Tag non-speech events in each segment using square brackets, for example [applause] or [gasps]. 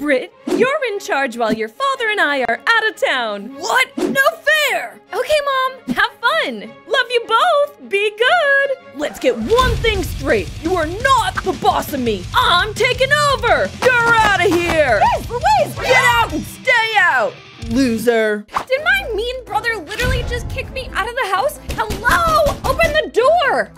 Britt, you're in charge while your father and I are out of town. What? No fair! Okay, Mom, have fun. Love you both. Be good. Let's get one thing straight. You are not the boss of me. I'm taking over. You're out of here. Louise, Get out and stay out, loser. Did my mean brother literally just kick me out of the house? Hello! Open the door!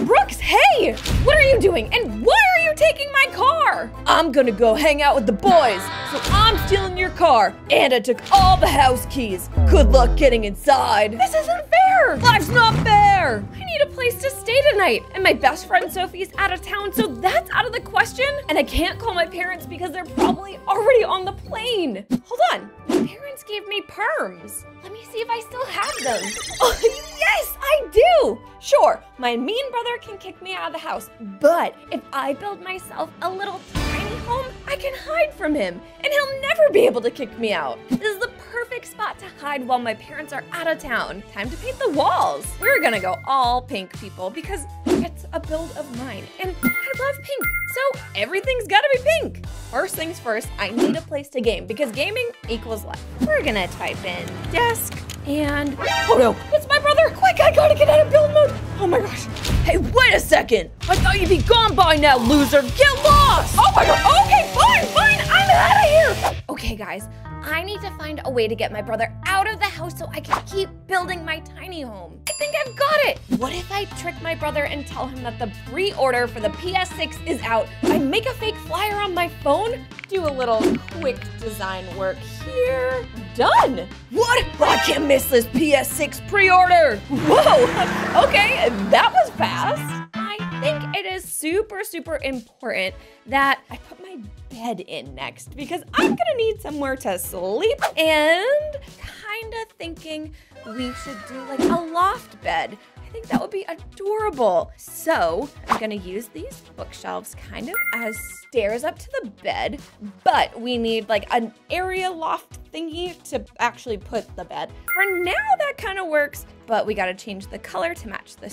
[gasps] Brooks, hey! What are you doing? And why are you taking my car? I'm gonna go hang out with the boys, so I'm stealing your car. And I took all the house keys. Good luck getting inside. This isn't fair! Life's not fair. I need a place to stay tonight. And my best friend Sophie's out of town, so that's out of the question. And I can't call my parents because they're probably already on the plane. Hold on. My parents gave me perms. Let me see if I still have them. [laughs] Oh, yes, I do. Sure, my mean brother can kick me out of the house, but if I build myself a little tiny home, I can hide from him, and he'll never be able to kick me out. This is the perfect spot to hide while my parents are out of town. Time to paint the walls. We're gonna go all pink, people, because it's a build of mine, and I love pink, so everything's gotta be pink. First things first, I need a place to game, because gaming equals life. We're gonna type in desk, and oh no, it's my brother! Quick, I gotta get out of build mode! Oh my gosh. Hey, wait a second. I thought you'd be gone by now, loser. Get lost. Oh my god, okay, fine, fine, I'm out of here! Okay, guys, I need to find a way to get my brother out of the house so I can keep building my tiny home. I think I've got it! What if I trick my brother and tell him that the pre-order for the PS6 is out? I make a fake flyer on my phone, do a little quick design work here. Done! What? I can't miss this PS6 pre-order. Whoa! [laughs] Okay, that was fast. I think it is super, super important that I put my bed in next because I'm gonna need somewhere to sleep and kind of thinking we should do like a loft bed. I think that would be adorable. So I'm gonna use these bookshelves kind of as stairs up to the bed, but we need like an area loft thingy to actually put the bed. For now, that kind of works, but we gotta change the color to match the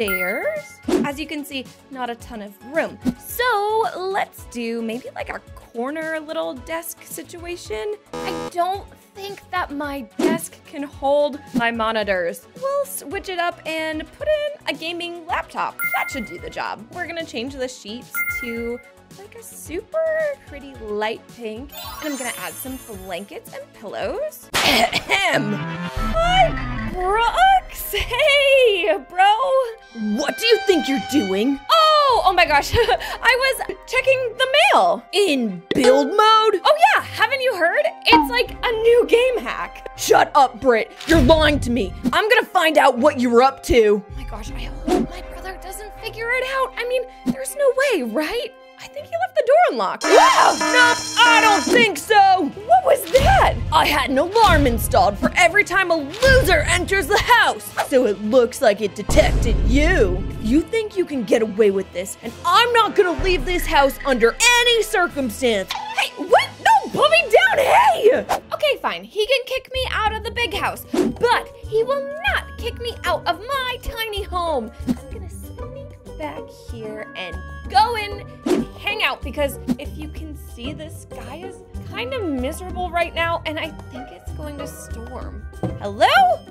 stairs. As you can see, not a ton of room. So let's do maybe like a corner little desk situation. I don't think that my desk can hold my monitors. We'll switch it up and put in a gaming laptop. That should do the job. We're gonna change the sheets to like a super pretty light pink. And I'm gonna add some blankets and pillows. Ahem. Hi, Brooks! Hey, bro! What do you think you're doing? Oh, oh my gosh. [laughs] I was checking the mail. In build mode? Oh yeah, haven't you heard? It's like a new game hack. Shut up, Britt. You're lying to me. I'm gonna find out what you were up to. Oh my gosh, I hope my brother doesn't figure it out. I mean, there's no way, right? I think he left the door unlocked. Wow, [gasps] no, I don't think so. What was that? I had an alarm installed for every time a loser enters the house, so it looks like it detected you. If you think you can get away with this, and I'm not gonna leave this house under any circumstance. Hey, what? No, put me down, hey! Okay, fine. He can kick me out of the big house, but he will not kick me out of my tiny home. Back here and go in and hang out because if you can see, the sky is kind of miserable right now, and I think it's going to storm. Hello?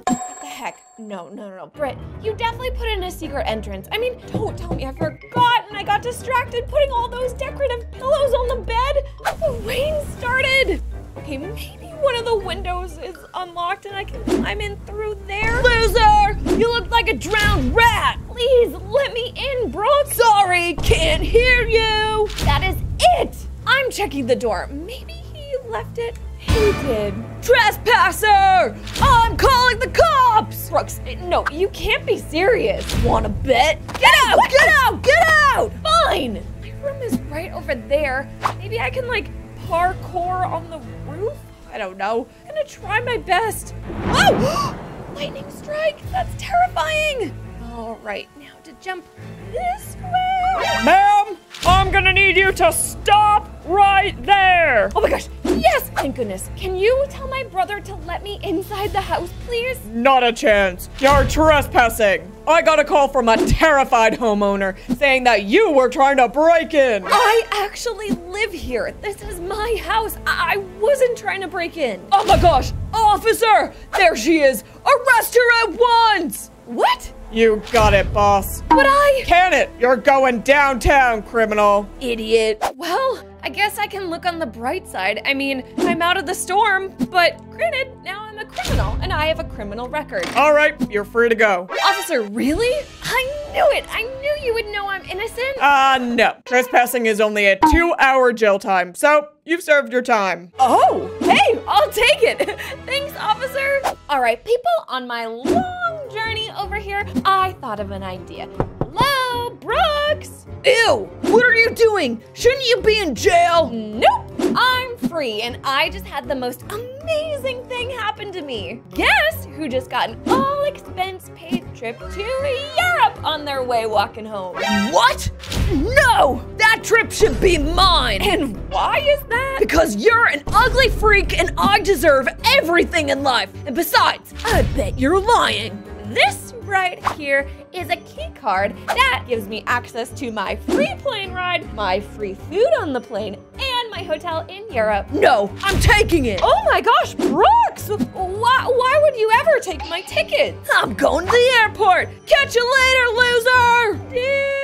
What the heck? No, no, no, no. Britt, you definitely put in a secret entrance. I mean, don't tell me I forgot and I got distracted putting all those decorative pillows on the bed. The rain started. Okay, maybe one of the windows is unlocked and I can climb in through there. Loser! You look like a drowned rat! Please let me in, Brooke. Sorry, can't hear you! That is it. I'm checking the door. Maybe he left it. He did. Trespasser! I'm calling the cops! Brooks, no, you can't be serious. Wanna bet? Get out! Get out! Get out! Fine. My room is right over there. Maybe I can like parkour on the roof? I don't know. I'm gonna try my best. Oh! [gasps] Lightning strike! That's terrifying! All right, now jump this way. Ma'am, I'm gonna need you to stop right there. Oh my gosh, yes! Thank goodness. Can you tell my brother to let me inside the house, please? Not a chance. You're trespassing. I got a call from a terrified homeowner saying that you were trying to break in. I actually live here. This is my house. I, I wasn't trying to break in. Oh my gosh, officer! There she is. Arrest her at once! What? You got it, boss. But I. Can it? You're going downtown, criminal. Idiot. Well, I guess I can look on the bright side. I mean, I'm out of the storm, but granted, now A criminal and I have a criminal record. All right, you're free to go. Officer, really? I knew it. I knew you would know I'm innocent. Uh, no. Trespassing is only a two hour jail time, so you've served your time. Oh, hey, I'll take it. [laughs] Thanks, officer. All right, people, on my long journey over here, I thought of an idea. Hello, Brooks? Ew! What are you doing? Shouldn't you be in jail? Nope, I'm free and I just had the most amazing thing happen to me. Guess who just got an all expense paid trip to Europe on their way walking home? What? No! That trip should be mine! And why is that? Because you're an ugly freak and I deserve everything in life. And besides, I bet you're lying. This right here is a key card that gives me access to my free plane ride, my free food on the plane, and my hotel in Europe. No, I'm taking it. Oh my gosh, Brooks! Why, why would you ever take my ticket? I'm going to the airport. Catch you later, loser. Did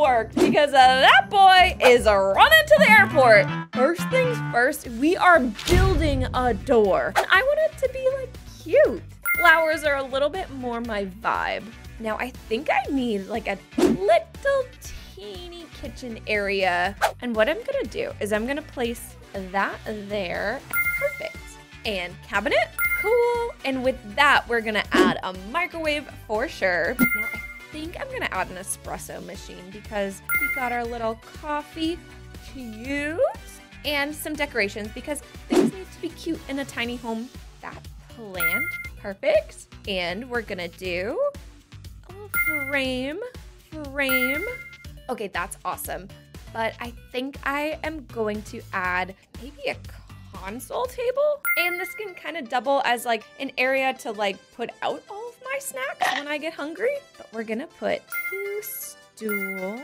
work because uh, that boy is running to the airport. First things first, we are building a door. And I want it to be like cute. Flowers are a little bit more my vibe. Now I think I need like a little teeny kitchen area. And what I'm gonna do is I'm gonna place that there. Perfect. And cabinet, cool. And with that, we're gonna add a microwave for sure. Now I think I'm gonna add an espresso machine because we got our little coffee use and some decorations because things need to be cute in a tiny home. That plant Perfect. And we're gonna do a frame, frame. Okay, that's awesome. But I think I am going to add maybe a console table. And this can kind of double as like an area to like put out all of my snacks when I get hungry. But we're gonna put two stools.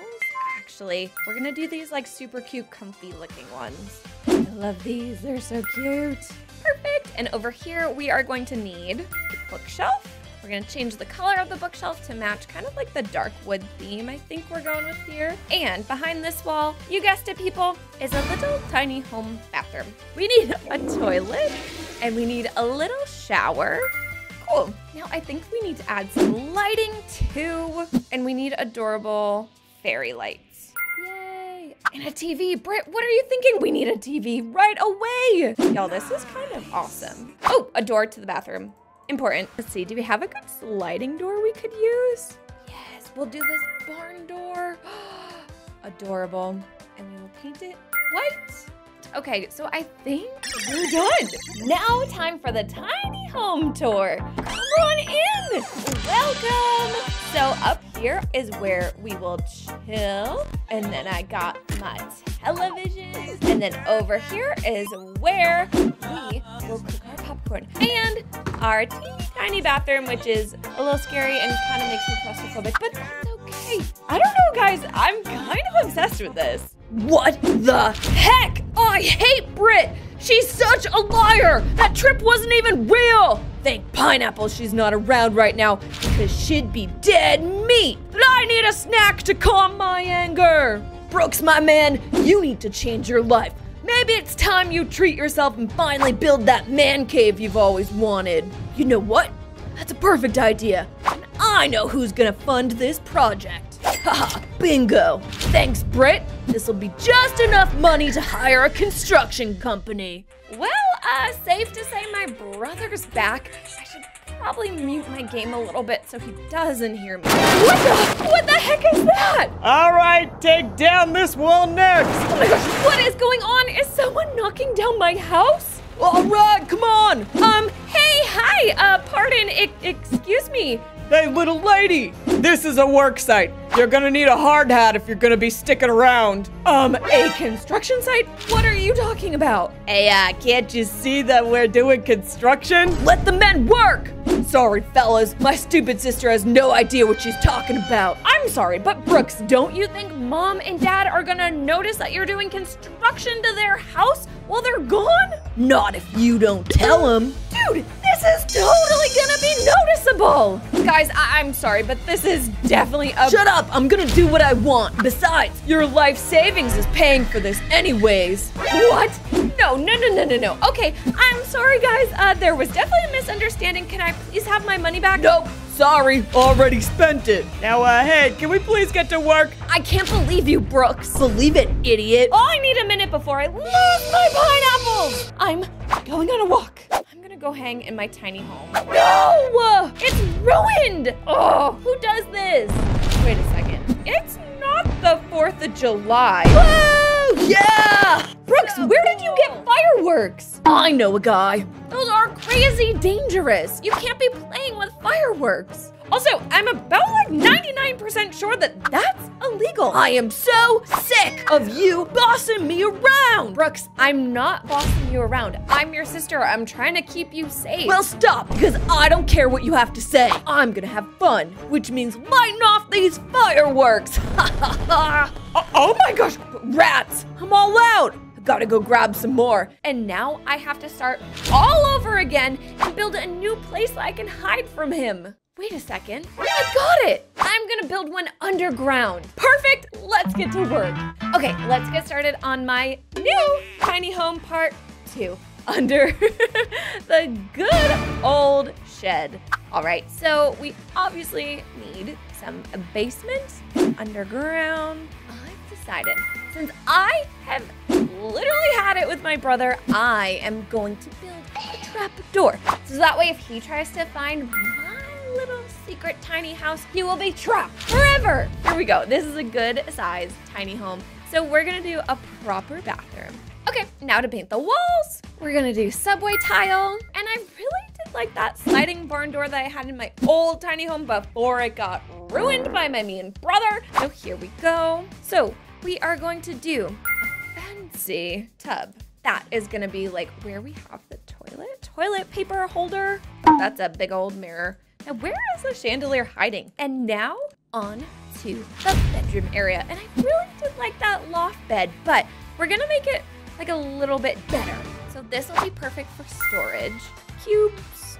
Actually, we're gonna do these like super cute, comfy looking ones. I love these, they're so cute. Perfect. And over here, we are going to need a bookshelf. We're gonna change the color of the bookshelf to match kind of like the dark wood theme I think we're going with here. And behind this wall, you guessed it people, is a little tiny home bathroom. We need a toilet and we need a little shower. Cool. Now I think we need to add some lighting too. And we need adorable fairy lights. And a TV. Britt, what are you thinking? We need a TV right away. Y'all, this is kind of awesome. Oh, a door to the bathroom. Important. Let's see, do we have a good sliding door we could use? Yes, we'll do this barn door. [gasps] Adorable. And we will paint it white. Okay, so I think we're done. Now time for the tiny home tour. Come on in. Welcome. So up here is where we will chill. And then I got my television. And then over here is where we will cook our popcorn. And our teeny tiny bathroom, which is a little scary and kind of makes me claustrophobic, but that's okay. I don't know, guys. I'm kind of obsessed with this. What the heck? I hate Britt. She's such a liar. That trip wasn't even real. Thank Pineapple she's not around right now because she'd be dead meat. But I need a snack to calm my anger. Brooks, my man, you need to change your life. Maybe it's time you treat yourself and finally build that man cave you've always wanted. You know what? That's a perfect idea. And I know who's gonna fund this project. Haha, bingo. Thanks, Britt. This'll be just enough money to hire a construction company. Well, uh, safe to say my brother's back. I should probably mute my game a little bit so he doesn't hear me. What the, what the heck is that? All right, take down this wall next. Oh my gosh, what is going on? Is someone knocking down my house? All right, come on. Um, hey, hi, uh, pardon, I excuse me. Hey, little lady! This is a work site. You're gonna need a hard hat if you're gonna be sticking around. Um, a construction site? What are you talking about? Hey, uh, can't you see that we're doing construction? Let the men work! Sorry, fellas, my stupid sister has no idea what she's talking about. I'm sorry, but Brooks, don't you think mom and dad are gonna notice that you're doing construction to their house while they're gone? Not if you don't tell them. Dude, this is totally gonna be noticeable. Guys, I- am sorry, but this is definitely a- Shut up, I'm gonna do what I want. Besides, your life savings is paying for this anyways. What? No, no, no, no, no, no. Okay, I'm sorry, guys. Uh, there was definitely a misunderstanding. Can I please have my money back? Nope, sorry, already spent it. Now, uh, hey, can we please get to work? I can't believe you, Brooks. Believe it, idiot. Oh, I need a minute before I lose my pineapples. I'm going on a walk. I'm gonna go hang in my tiny home. No! It's ruined! Oh, who does this? Wait a second. It's not the 4th of July. Whoa, yeah! Brooks, where did you get fireworks? I know a guy. Those are crazy dangerous. You can't be playing with fireworks. Also, I'm about like 99% sure that that's illegal. I am so sick of you bossing me around. Brooks, I'm not bossing you around. I'm your sister. I'm trying to keep you safe. Well, stop, because I don't care what you have to say. I'm gonna have fun, which means lighting off these fireworks. oh, [laughs] oh my gosh, rats. I'm all out. I gotta go grab some more. And now I have to start all over again and build a new place I can hide from him. Wait a second. I got it! I'm gonna build one underground. Perfect! Let's get to work. Okay, let's get started on my new tiny home part two under [laughs] the good old shed. All right, so we obviously need some basement, underground. I've decided, since I have literally had it with my brother, I am going to build a trap door. So that way if he tries to find little secret tiny house, you will be trapped forever. Here we go. This is a good size tiny home. So we're gonna do a proper bathroom. Okay, now to paint the walls. We're gonna do subway tile. And I really did like that sliding barn door that I had in my old tiny home before it got ruined by my mean brother. So here we go. So we are going to do a fancy tub. That is gonna be like where we have the toilet, toilet paper holder. That's a big old mirror. Now, where is the chandelier hiding? And now on to the bedroom area. And I really did like that loft bed, but we're gonna make it like a little bit better. So this will be perfect for storage. Cube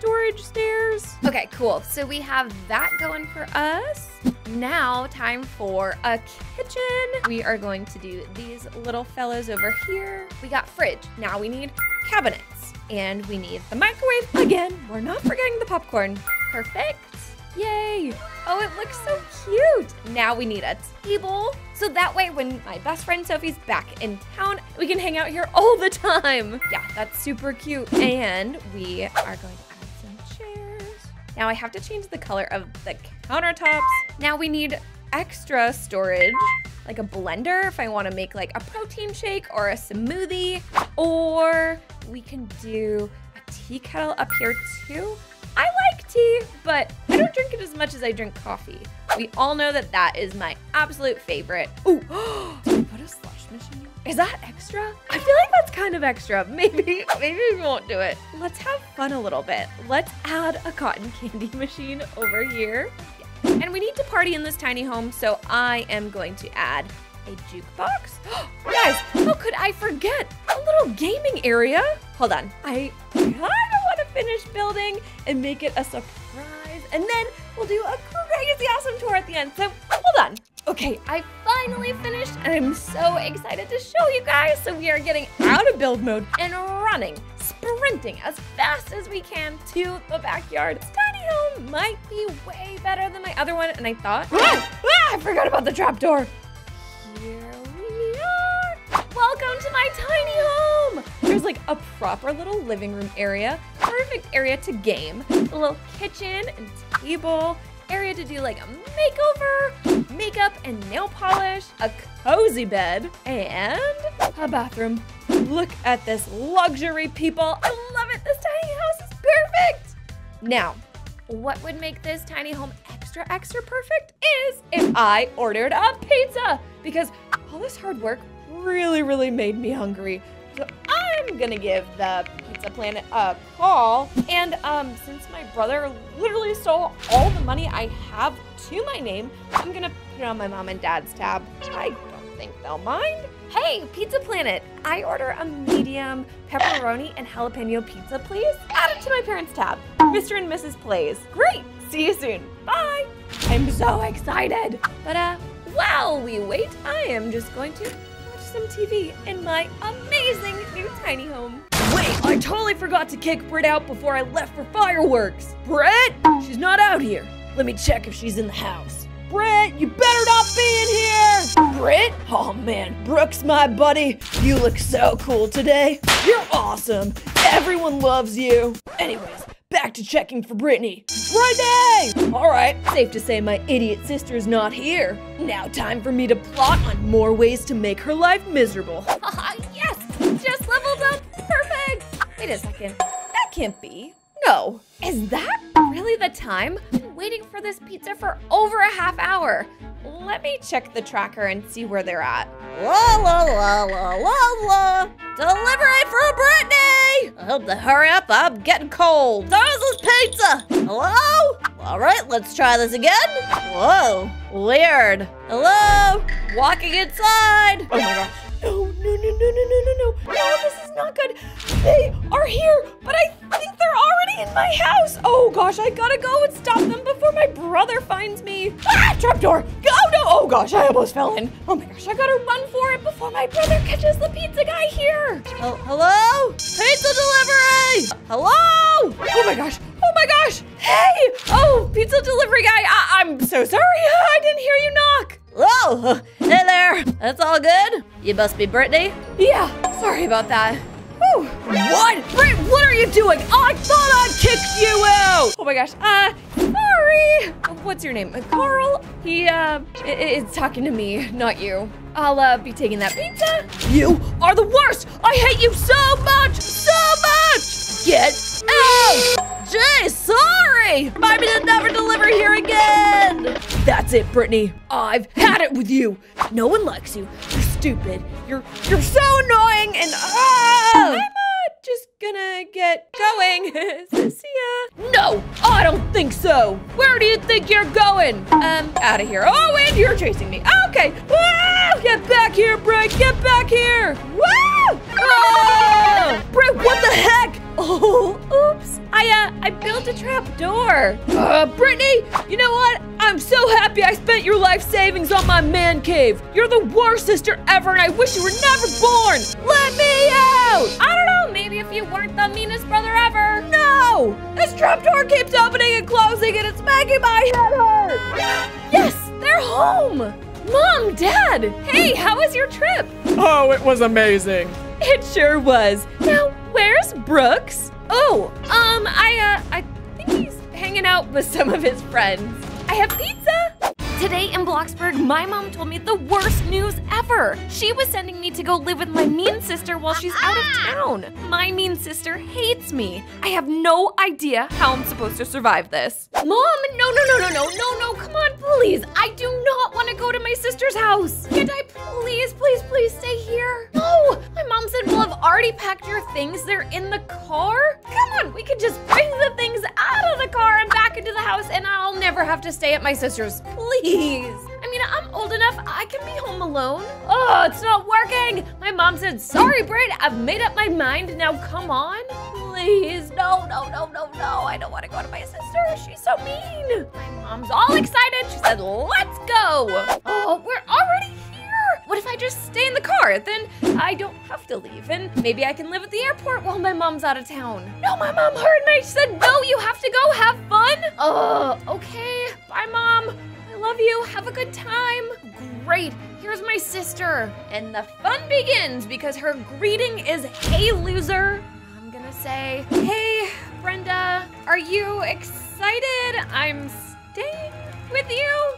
storage stairs. Okay, cool. So we have that going for us. Now time for a kitchen. We are going to do these little fellows over here. We got fridge. Now we need cabinets and we need the microwave again. We're not forgetting the popcorn. Perfect. Yay! Oh, it looks so cute! Now we need a table, so that way when my best friend Sophie's back in town, we can hang out here all the time. Yeah, that's super cute. And we are going to. Now I have to change the color of the countertops. Now we need extra storage, like a blender if I want to make like a protein shake or a smoothie, or we can do a tea kettle up here too. I like tea, but I don't drink it as much as I drink coffee. We all know that that is my absolute favorite. Ooh, [gasps] put a slush machine? Is that extra? I feel like that's kind of extra. [laughs] Maybe, maybe we won't do it. Let's have fun a little bit. Let's add a cotton [laughs] candy machine over here. Yeah. And we need to party in this tiny home, so I am going to add a jukebox. [gasps] Guys, how could I forget? A little gaming area. Hold on, I kind of want to finish building and make it a surprise. And then we'll do a crazy awesome tour at the end. So hold on. Okay, I finally finished and I'm so excited to show you guys. So we are getting out of build mode and running, sprinting as fast as we can to the backyard. This tiny home might be way better than my other one. And I thought, ah, ah, I forgot about the trapdoor. Here we are. Welcome to my tiny home. There's like a proper little living room area, perfect area to game, a little kitchen and table, area to do like a makeover, makeup and nail polish, a cozy bed, and a bathroom. Look at this luxury, people. I love it. This tiny house is perfect. Now, what would make this tiny home extra, extra perfect is if I ordered a pizza because all this hard work really, really made me hungry. So I'm gonna give the Pizza Planet a call. And um, since my brother literally stole all the money I have to my name, I'm gonna put it on my mom and dad's tab. I don't think they'll mind. Hey, Pizza Planet, I order a medium pepperoni and jalapeno pizza, please. Add it to my parents' tab. Mr. and Mrs. Plays. Great. See you soon. Bye. I'm so excited. But uh, while we wait, I am just going to some TV in my amazing new tiny home. Wait, I totally forgot to kick Britt out before I left for fireworks. Britt? She's not out here. Let me check if she's in the house. Britt, you better not be in here! Britt? Oh man, Brooks, my buddy, you look so cool today. You're awesome. Everyone loves you. Anyways, back to checking for Brittany. Brittany! All right, safe to say my idiot sister's not here. Now time for me to plot on more ways to make her life miserable. [laughs] yes, just leveled up. Perfect. Wait a second. That can't be. No. Is that really the time? I've been waiting for this pizza for over a half hour. Let me check the tracker and see where they're at. La la la la la la. Delivery for Brittany! I hope to hurry up. I'm getting cold. There's this pizza. Hello? All right, let's try this again. Whoa, weird. Hello? Walking inside. Oh my gosh. No, no, no, no, no, no, no, no. No, this is not good. They are here, but I think they're already in my house. Oh gosh, I gotta go and stop them before my brother finds me. Ah, trapdoor. Oh no. Oh gosh, I almost fell in. Oh my gosh, I gotta run for it before my brother catches the pizza guy here. Oh, hello? Pizza delivery! Hello? Oh my gosh. Oh my gosh. Hey. Oh, pizza delivery guy. I- I'm so sorry. [laughs] I didn't hear you knock. Oh, hey there. That's all good? You must be Brittany? Yeah, sorry about that. Whew. What? Britt, what are you doing? I thought I kicked you out! Oh my gosh, uh, sorry. What's your name? Uh, Carl? He, uh, is talking to me, not you. I'll, uh, be taking that pizza. You are the worst! I hate you so much! So much! Get out! Jay, sorry! Remind me to never deliver here again! That's it, Brittany. I've had it with you. No one likes you. You're stupid. You're you're so annoying and! I'm, uh, just gonna get going. [laughs] See ya. No, I don't think so. Where do you think you're going? Um, out of here. Oh, and you're chasing me. Okay. Get back here, Britt. Get back here. Woo! Oh! Britt, what the heck? [laughs] Oh, oops. I, uh, I built a trap door. Uh, Brittany, you know what? I'm so happy I spent your life savings on my man cave. You're the worst sister ever, and I wish you were never born. Let me out! I don't know, maybe if you weren't the meanest brother ever. No! This trapdoor keeps opening and closing, and it's making my head hurt. yes, they're home. Mom, Dad, hey, how was your trip? Oh, it was amazing. It sure was. Now, where's Brooks? Oh, um, I, uh, I think he's hanging out with some of his friends. I have pizza. Today in Bloxburg, my mom told me the worst news ever. She was sending me to go live with my mean sister while she's out of town. My mean sister hates me. I have no idea how I'm supposed to survive this. Mom, no, no, no, no, no, no, no, come on, please. I do not want to go to my sister's house. Can't I please, please, please stay here? No, my mom said we'll have already packed your things. They're in the car. Come on, we could just bring the things out of the car and back into the house and I'll never have to stay at my sister's. Please. I mean, I'm old enough, I can be home alone. Oh, it's not working. My mom said, sorry, Britt, I've made up my mind. Now come on. Please, no, no, no, no, no. I don't want to go to my sister. She's so mean. My mom's all excited. She said, let's go. Oh, we're already here. What if I just stay in the car? Then I don't have to leave. And maybe I can live at the airport while my mom's out of town. No, my mom heard me. She said, no, you have to go have fun. Oh, okay. Bye, mom love you. Have a good time. Great. Here's my sister. And the fun begins because her greeting is, hey, loser. I'm gonna say, hey, Brenda, are you excited I'm staying with you?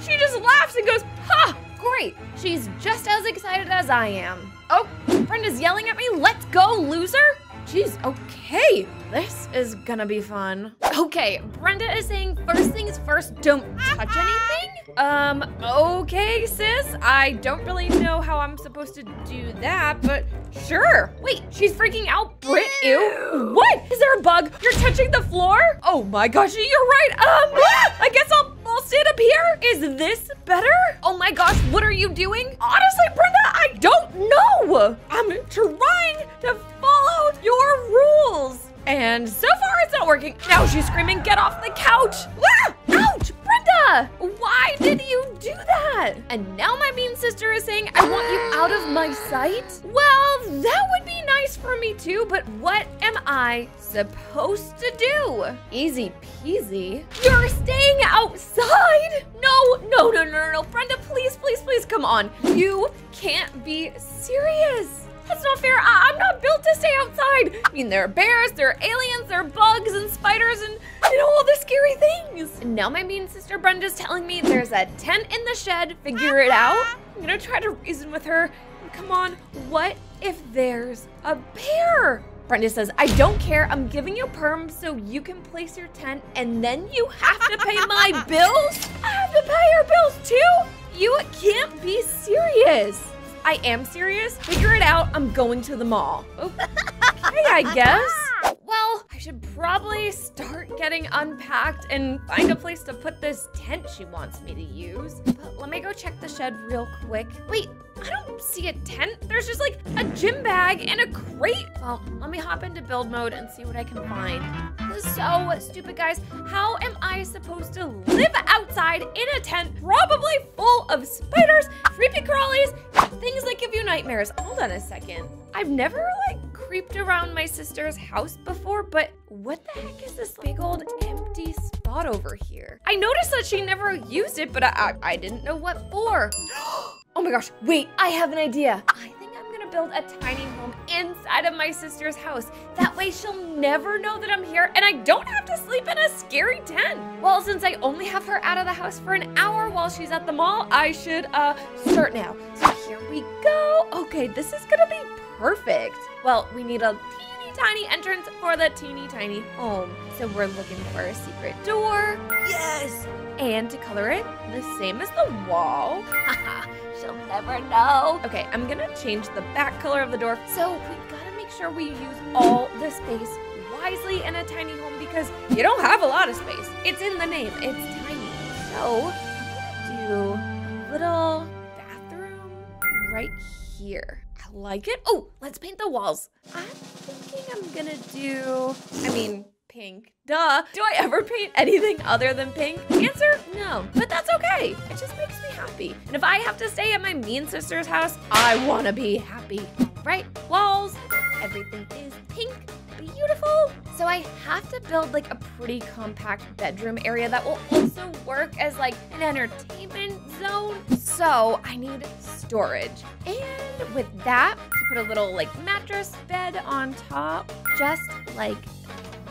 She just laughs and goes, ha, great. She's just as excited as I am. Oh, Brenda's yelling at me. Let's go, loser. jeez, okay. This is gonna be fun. Okay, Brenda is saying first things first, don't touch anything. Um, okay, sis. I don't really know how I'm supposed to do that, but sure. Wait, she's freaking out. Brit, ew. What? Is there a bug? You're touching the floor? Oh my gosh, you're right. Um, [gasps] I guess I'll, I'll stand up here. Is this better? Oh my gosh, what are you doing? Honestly, Brenda, I don't know. I'm trying to follow your rules. And so far, it's not working. Now she's screaming, get off the couch. Ah! Ouch, Brenda! Why did you do that? And now my mean sister is saying, I want you out of my sight? Well, that would be nice for me too, but what am I supposed to do? Easy peasy. You're staying outside? No, no, no, no, no, no. Brenda, please, please, please, come on. You can't be serious. That's not fair. I- am not built to stay outside. I mean, there are bears, there are aliens, there are bugs and spiders and, you know, all the scary things. And now my mean sister Brenda's telling me there's a tent in the shed. Figure it out. I'm gonna try to reason with her. Come on, what if there's a bear? Brenda says, I don't care. I'm giving you perm so you can place your tent and then you have to pay my [laughs] bills? I have to pay your bills too? You can't be serious. I am serious. Figure it out. I'm going to the mall. Okay, I [laughs] guess. Well, I should probably start getting unpacked and find a place to put this tent she wants me to use. But let me go check the shed real quick. Wait, I don't see a tent. There's just like a gym bag and a crate. Well, let me hop into build mode and see what I can find. This is so stupid, guys. How am I supposed to live outside in a tent probably full of spiders, creepy crawlies, things that give you nightmares? Hold on a second. I've never like creeped around my sister's house before, but what the heck is this big old empty spot over here? I noticed that she never used it, but I, I, I didn't know what for. [gasps] [gasps] oh my gosh, wait, I have an idea. I think I'm gonna build a tiny home inside of my sister's house. That way she'll never know that I'm here and I don't have to sleep in a scary tent. Well, since I only have her out of the house for an hour while she's at the mall, I should uh start now. So here we go. Okay, this is gonna be perfect. Well, we need a teeny tiny entrance for the teeny tiny home. So we're looking for a secret door. Yes! And to color it the same as the wall. [laughs] She'll never know. Okay, I'm gonna change the back color of the door. So we gotta make sure we use all the space wisely in a tiny home because you don't have a lot of space. It's in the name, it's tiny. So I'm gonna do a little bathroom right here. I like it. Oh, let's paint the walls. I'm thinking I'm gonna do, I mean, pink. Duh. Do I ever paint anything other than pink? Answer, no. But that's okay. It just makes me happy. And if I have to stay at my mean sister's house, I wanna be happy. Right? Walls, everything is pink beautiful. So I have to build like a pretty compact bedroom area that will also work as like an entertainment zone. So I need storage. And with that, to put a little like mattress bed on top, just like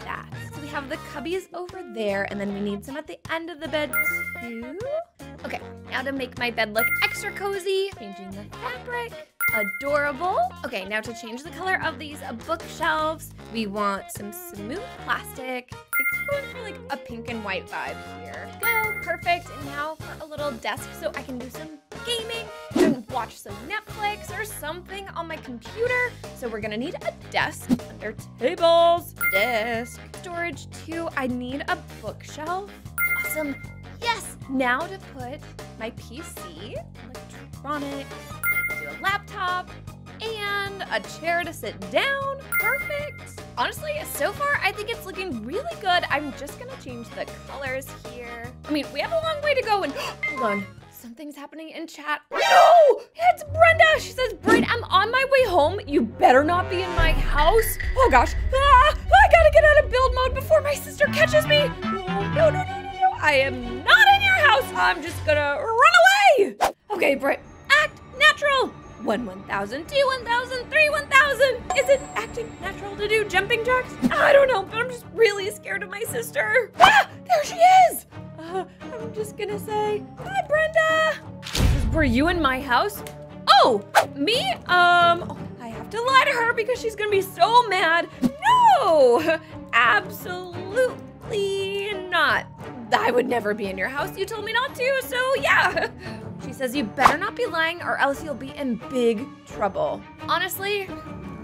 that. So we have the cubbies over there and then we need some at the end of the bed too. Okay, now to make my bed look extra cozy, changing the fabric adorable. Okay, now to change the color of these bookshelves, we want some smooth plastic. It's going for like a pink and white vibe here. Go, perfect. And now for a little desk so I can do some gaming watch some Netflix or something on my computer. So we're gonna need a desk under tables, desk, storage too. I need a bookshelf. Awesome. Yes, now to put my PC, electronics, do a laptop, and a chair to sit down. Perfect. Honestly, so far, I think it's looking really good. I'm just gonna change the colors here. I mean, we have a long way to go and [gasps] hold on. Something's happening in chat. No! It's Brenda! She says, Brit, I'm on my way home. You better not be in my house. Oh gosh. Ah, I gotta get out of build mode before my sister catches me. No, no, no, no, no. I am not in your house. I'm just gonna run away. Okay, Brit, act natural. One 1,000, two 1,000, three 1,000. Is it acting natural to do jumping jacks? I don't know, but I'm just really scared of my sister. Ah, there she is. Uh, I'm just gonna say, hi, Brenda. Were you in my house? Oh, me? Um, oh, I have to lie to her because she's gonna be so mad. No, [laughs] absolutely not. I would never be in your house. You told me not to, so yeah. [laughs] She says you better not be lying or else you'll be in big trouble. Honestly,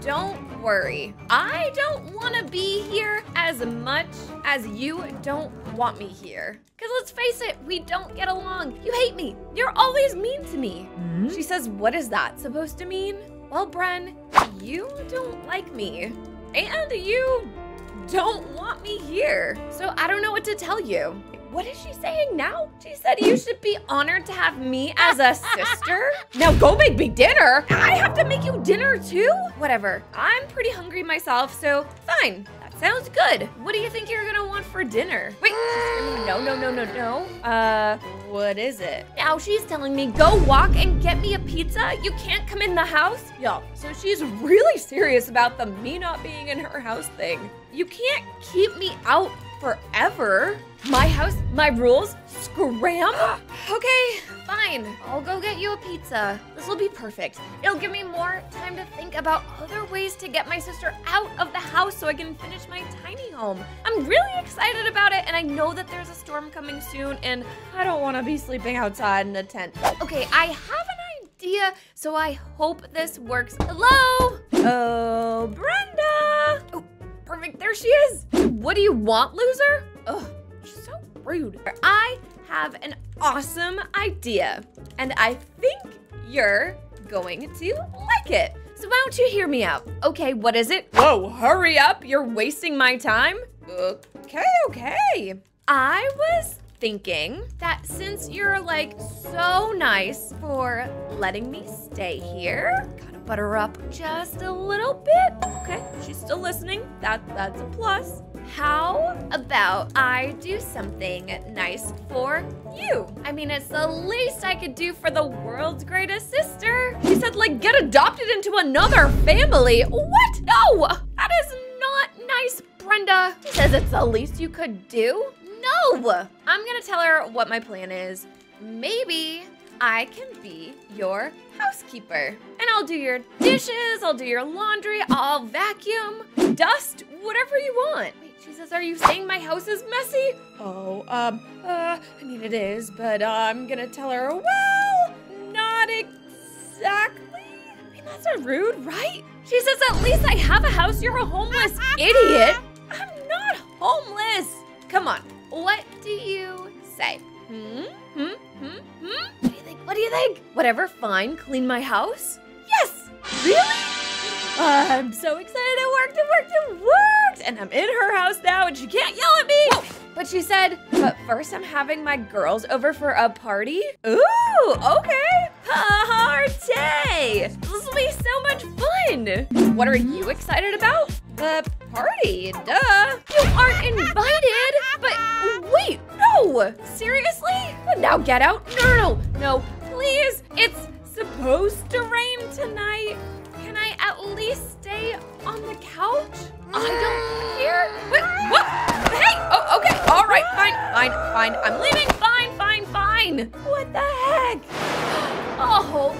don't worry. I don't want to be here as much as you don't want me here. Because let's face it, we don't get along. You hate me. You're always mean to me. Mm-hmm. She says, What is that supposed to mean? Well, Bren, you don't like me. And you don't want me here. So I don't know what to tell you. What is she saying now? She said you should be honored to have me as a sister. [laughs] Now go make me dinner. I have to make you dinner too? Whatever. I'm pretty hungry myself, so fine. That sounds good. What do you think you're gonna want for dinner? Wait, no, no, no, no, no. Uh, what is it? Now she's telling me go walk and get me a pizza. You can't come in the house. Yo, so she's really serious about the me not being in her house thing. You can't keep me out forever. My house, my rules, scram? [gasps] okay, fine. I'll go get you a pizza. This will be perfect. It'll give me more time to think about other ways to get my sister out of the house so I can finish my tiny home. I'm really excited about it, and I know that there's a storm coming soon, and I don't want to be sleeping outside in a tent. Okay, I have an idea, so I hope this works. Hello? Oh, Brenda! Oh, perfect. There she is. What do you want, loser? Ugh, she's so rude. I have an awesome idea, and I think you're going to like it. So why don't you hear me out? Okay, what is it? Whoa, hurry up. You're wasting my time. Okay, okay. I was thinking that since you're like so nice for letting me stay here, butter up just a little bit. Okay, she's still listening. That that's a plus. How about I do something nice for you? I mean, it's the least I could do for the world's greatest sister. She said, like, get adopted into another family. What? No, that is not nice, Brenda. She says it's the least you could do. No, I'm gonna tell her what my plan is. Maybe I can be your housekeeper. And I'll do your dishes, I'll do your laundry, I'll vacuum, dust, whatever you want. Wait, she says, are you saying my house is messy? Oh, um, uh, I mean it is, but uh, I'm gonna tell her, well, not exactly. I mean, that's not rude, right? She says, at least I have a house, you're a homeless [laughs] idiot. I'm not homeless. Come on, what do you say? Hmm? Hmm? Hmm? Hmm? What do you think? What do you think? Whatever, fine. Clean my house? Yes! Really? I'm so excited it worked, it worked, it worked! And I'm in her house now and she can't yell at me! But she said, but first I'm having my girls over for a party? Ooh, okay! Party! This will be so much fun! What are you excited about? The party, duh! You aren't invited! But wait, no! Seriously? Now get out! No, no, no, please! It's supposed to rain tonight. Can I at least stay on the couch? I don't care. Wait, what? Hey! Oh, okay. All right. Fine. Fine. Fine. I'm leaving. Fine. Fine. Fine. What the heck? [gasps] Oh,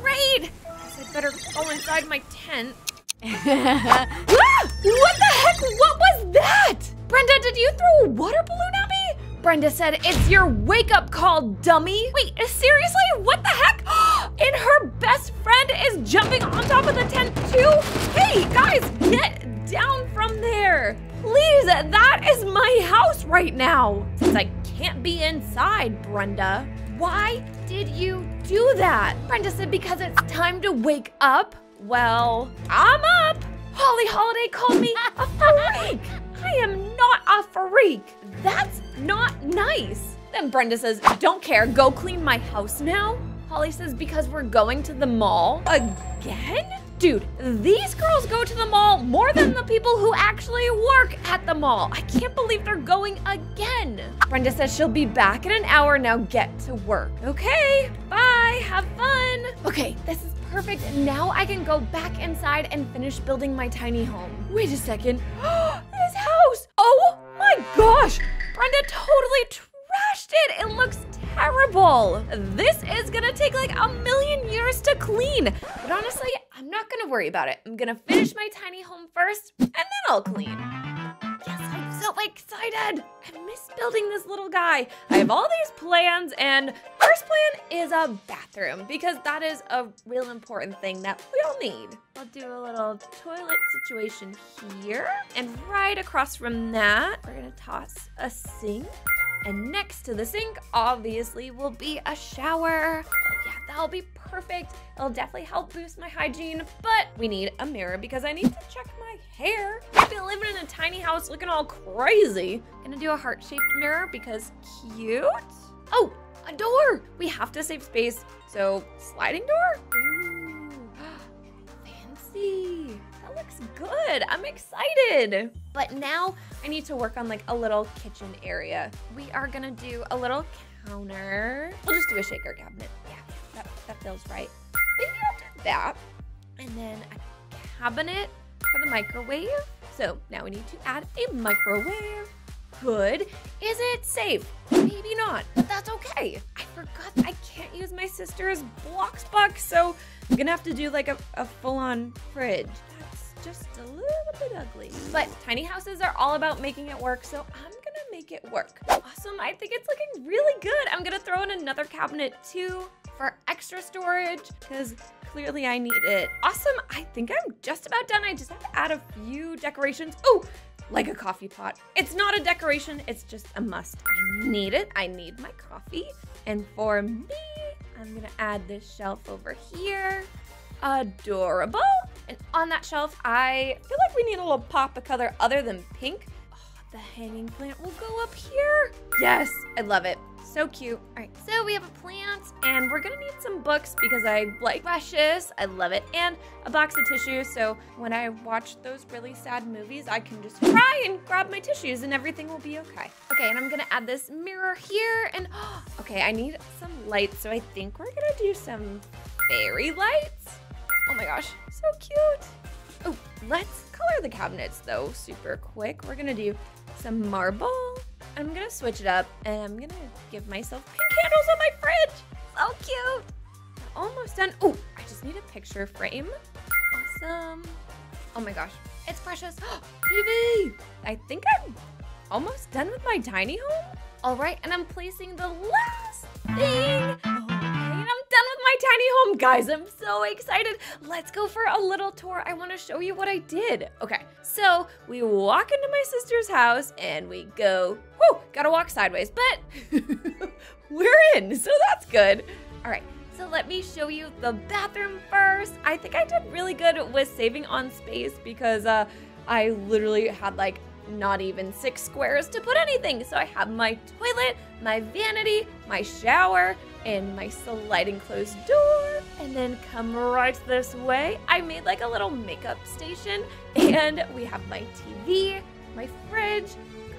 great. I better go inside my tent. [laughs] What the heck? What was that? Brenda, did you throw a water balloon at me? Brenda said, it's your wake up call, dummy. Wait, seriously? What the heck? [gasps] and her best friend is jumping on top of the tent too? Hey, guys, get down from there. Please, that is my house right now. Since I can't be inside, Brenda, why did you do that? Brenda said, because it's time to wake up. Well, I'm up. Holly Holiday called me a [laughs] freak. I am not a freak. That's not nice. Then Brenda says, don't care, go clean my house now. Holly says, because we're going to the mall again? Dude, these girls go to the mall more than the people who actually work at the mall. I can't believe they're going again. Brenda says she'll be back in an hour. Now get to work. Okay, bye, have fun. Okay, this is perfect. Now I can go back inside and finish building my tiny home. Wait a second. [gasps] this house. Oh my gosh. Brenda totally trashed it. It looks terrible. This is gonna take like a million years to clean. But honestly, I'm not not gonna worry about it. I'm gonna finish my tiny home first, and then I'll clean. Yes, I'm so excited. I miss building this little guy. I have all these plans, and first plan is a bathroom because that is a real important thing that we all need. I'll do a little toilet situation here, and right across from that, we're gonna toss a sink. And next to the sink, obviously, will be a shower. Oh yeah, that'll be perfect. It'll definitely help boost my hygiene, but we need a mirror because I need to check my hair. I've been living in a tiny house looking all crazy. Gonna do a heart-shaped mirror because cute. Oh, a door. We have to save space, so sliding door? Ooh, [gasps] fancy. Looks good. I'm excited. But now I need to work on like a little kitchen area. We are gonna do a little counter. We'll just do a shaker cabinet. Yeah, that, that feels right. Maybe I'll do that. And then a cabinet for the microwave. So now we need to add a microwave. Good. Is it safe? Maybe not, but that's okay. I forgot I can't use my sister's Bloxbox, so I'm gonna have to do like a, a full-on fridge. Just a little bit ugly. But tiny houses are all about making it work, so I'm gonna make it work. Awesome, I think it's looking really good. I'm gonna throw in another cabinet too for extra storage, because clearly I need it. Awesome, I think I'm just about done. I just have to add a few decorations. Oh, like a coffee pot. It's not a decoration, it's just a must. I need it, I need my coffee. And for me, I'm gonna add this shelf over here. Adorable. And on that shelf, I feel like we need a little pop of color other than pink. Oh, the hanging plant will go up here. Yes, I love it. So cute. All right, so we have a plant and we're gonna need some books because I like Precious. I love it. And a box of tissues. So when I watch those really sad movies, I can just cry and grab my tissues and everything will be okay. Okay, and I'm gonna add this mirror here. And [gasps] okay, I need some lights. So I think we're gonna do some fairy lights. Oh my gosh, so cute. Oh, let's color the cabinets though super quick. We're gonna do some marble. I'm gonna switch it up and I'm gonna give myself pink candles on my fridge. So cute. Almost done. Oh, I just need a picture frame. Awesome. Oh my gosh, it's precious. [gasps] TV. I think I'm almost done with my tiny home. All right, and I'm placing the last thing. My tiny home, guys. I'm so excited. Let's go for a little tour. I want to show you what I did. Okay, so we walk into my sister's house and we go, whoo, gotta walk sideways, but [laughs] we're in, so that's good. All right, so let me show you the bathroom first. I think I did really good with saving on space because uh, I literally had like not even six squares to put anything. So I have my toilet, my vanity, my shower, and my sliding closed door. And then come right this way. I made like a little makeup station and we have my TV, my fridge,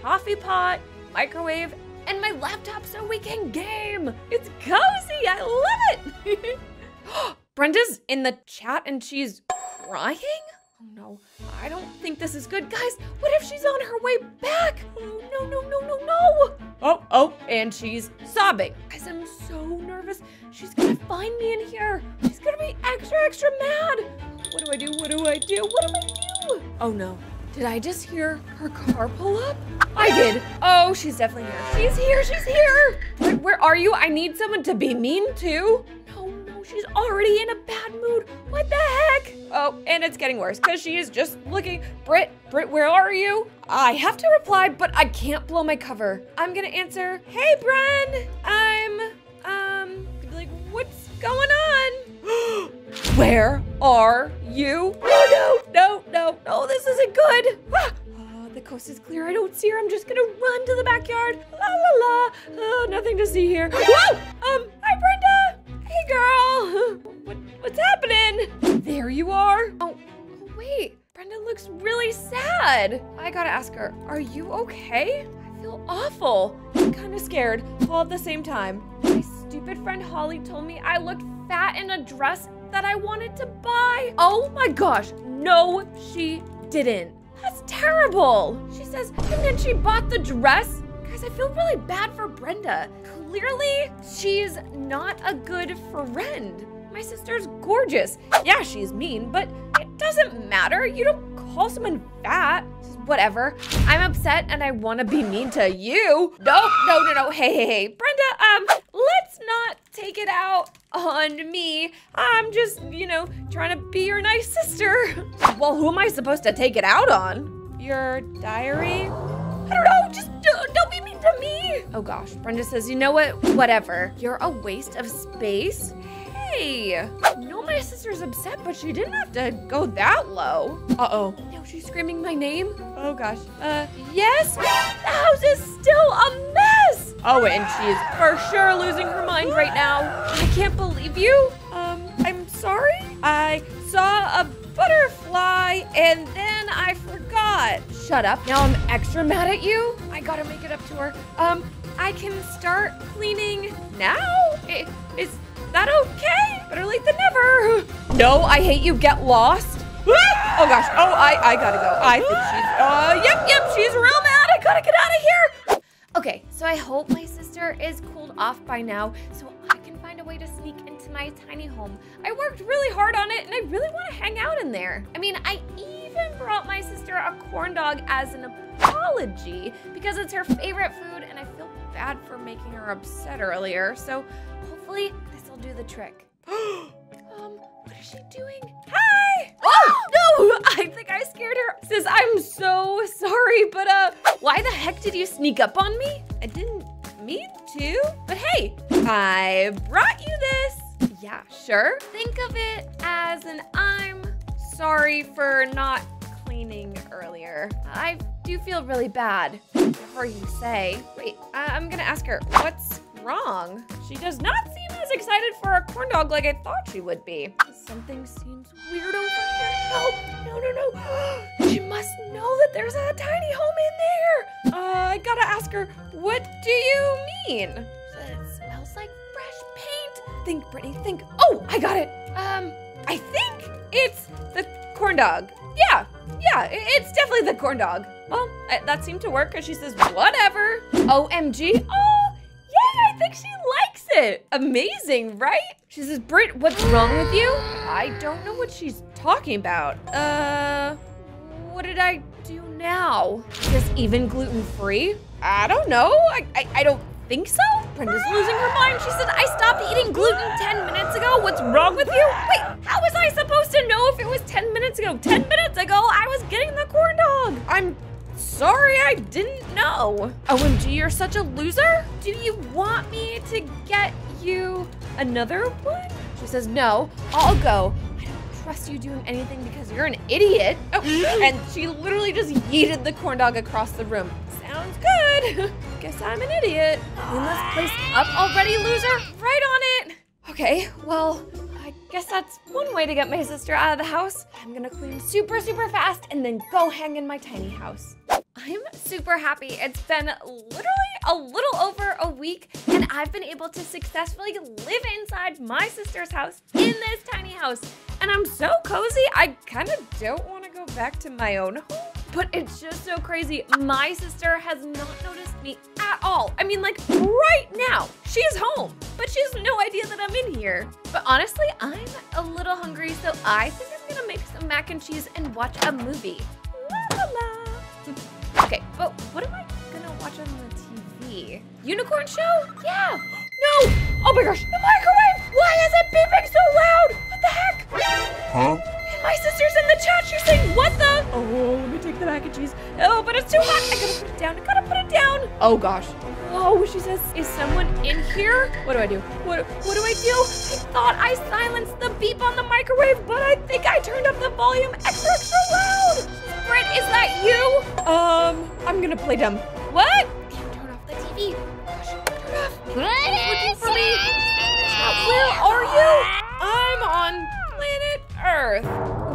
coffee pot, microwave, and my laptop so we can game. It's cozy, I love it. [laughs] Brenda's in the chat and she's crying? Oh no, I don't think this is good. Guys, what if she's on her way back? Oh no, no, no, no, no. Oh, oh, and she's sobbing. Guys, I'm so nervous. She's gonna find me in here. She's gonna be extra, extra mad. What do I do? What do I do? What do I do? Oh no. Did I just hear her car pull up? I did. Oh, she's definitely here. She's here. She's here. Where, where are you? I need someone to be mean to. No, she's already in a bad mood. What the heck? Oh, and it's getting worse because she is just looking. Britt, Britt, where are you? I have to reply, but I can't blow my cover. I'm gonna answer, hey, Bren. I'm, um, like, what's going on? [gasps] Where are you? Oh, no, no, no, no, this isn't good. [sighs] Ah, the coast is clear. I don't see her. I'm just gonna run to the backyard. La la la. Oh, nothing to see here. [gasps] Whoa! Um, hi, Brenda. Hey, girl. What, what's happening? There you are. Oh, oh, wait. Brenda looks really sad. I gotta ask her, are you okay? I feel awful. I'm kind of scared, all at the same time. My stupid friend Holly told me I looked fat in a dress that I wanted to buy. Oh my gosh, no, she didn't. That's terrible. She says, and then she bought the dress. Guys, I feel really bad for Brenda. Clearly, she's not a good friend. My sister's gorgeous. Yeah, she's mean, but it doesn't matter. You don't call someone fat. Whatever. I'm upset and I want to be mean to you. No, no, no, no. Hey, hey, hey. Brenda, um, let's not take it out on me. I'm just, you know, trying to be your nice sister. [laughs] Well, who am I supposed to take it out on? Your diary? I don't know. Just don't, don't be mean to me. Oh gosh. Brenda says, you know what? Whatever. You're a waste of space. Hey, no, my sister's upset, but she didn't have to go that low. Uh-oh. Now she's screaming my name. Oh gosh. Uh, yes? The house is still a mess. Oh, and she is for sure losing her mind right now. I can't believe you. Um, I'm sorry. I saw a butterfly and then I forgot. Shut up. Now I'm extra mad at you. I gotta make it up to her. Um, I can start cleaning now? Is that okay? Better late than never. [laughs] No, I hate you. Get lost. Oh gosh. Oh, I, I gotta go. I think she's, uh, yep, yep, she's real mad. I gotta get out of here. Okay, so I hope my sister is cooled off by now so I can find a way to sneak into my tiny home. I worked really hard on it and I really want to hang out in there. I mean, I even brought my sister a corn dog as an apology because it's her favorite food and I feel bad for making her upset earlier. So hopefully this will do the trick. [gasps] um, what is she doing? Hi! Oh, [gasps] no! I think I scared her. Sis, I'm so sorry, but uh, why the heck did you sneak up on me? I didn't mean to, but hey, I brought you this. Yeah, sure. Think of it as an I'm sorry for not cleaning earlier. I do feel really bad. Before you say, wait, I- I'm gonna ask her, what's wrong? She does not seem as excited for a corn dog like I thought she would be. Something seems weird over here. No, no, no, no. [gasps] She must know that there's a tiny home in there. Uh, I gotta ask her, what do you mean? It smells like fresh paint. Think, Brittany, think. Oh, I got it. Um, I think it's the corn dog. Yeah, yeah, it's definitely the corn dog. Well, I, that seemed to work because she says, whatever. OMG. Oh, yay, I think she likes it. Amazing, right? She says, Britt, what's wrong with you? I don't know what she's talking about. Uh, what did I do now? Is even gluten-free? I don't know. I, I, I don't think so. Brenda's losing her mind. She said, I stopped eating gluten 10 minutes ago. What's wrong with you? Sorry, I didn't know. OMG, you're such a loser. Do you want me to get you another one? She says, no, I'll go. I don't trust you doing anything because you're an idiot. Oh, [gasps] and she literally just yeeted the corn dog across the room. Sounds good. [laughs] Guess I'm an idiot. This place up already, loser. Right on it. Okay, well, I guess that's one way to get my sister out of the house. I'm gonna clean super, super fast and then go hang in my tiny house. I'm super happy. It's been literally a little over a week, and I've been able to successfully live inside my sister's house in this tiny house. And I'm so cozy, I kind of don't want to go back to my own home. But it's just so crazy. My sister has not noticed me at all. I mean, like right now, she's home, but she has no idea that I'm in here. But honestly, I'm a little hungry, so I think I'm gonna make some mac and cheese and watch a movie. La la la. Okay, but what am I gonna watch on the TV? Unicorn show? Yeah. No! Oh my gosh, the microwave! Why is it beeping so loud? What the heck? Huh? And my sister's in the chat. She's saying, what the? Oh, let me take the mac and cheese. Oh, but it's too hot. I gotta put it down. I gotta put it down. Oh gosh. Oh, she says, is someone in here? What do I do? What, what do I do? I thought I silenced the beep on the microwave, but I think I turned up the volume extra, extra loud. Britt, is that you? Um, I'm gonna play dumb. What? Can't turn off the TV. Gosh, turn off. Looking for me. Where are you? I'm on planet Earth.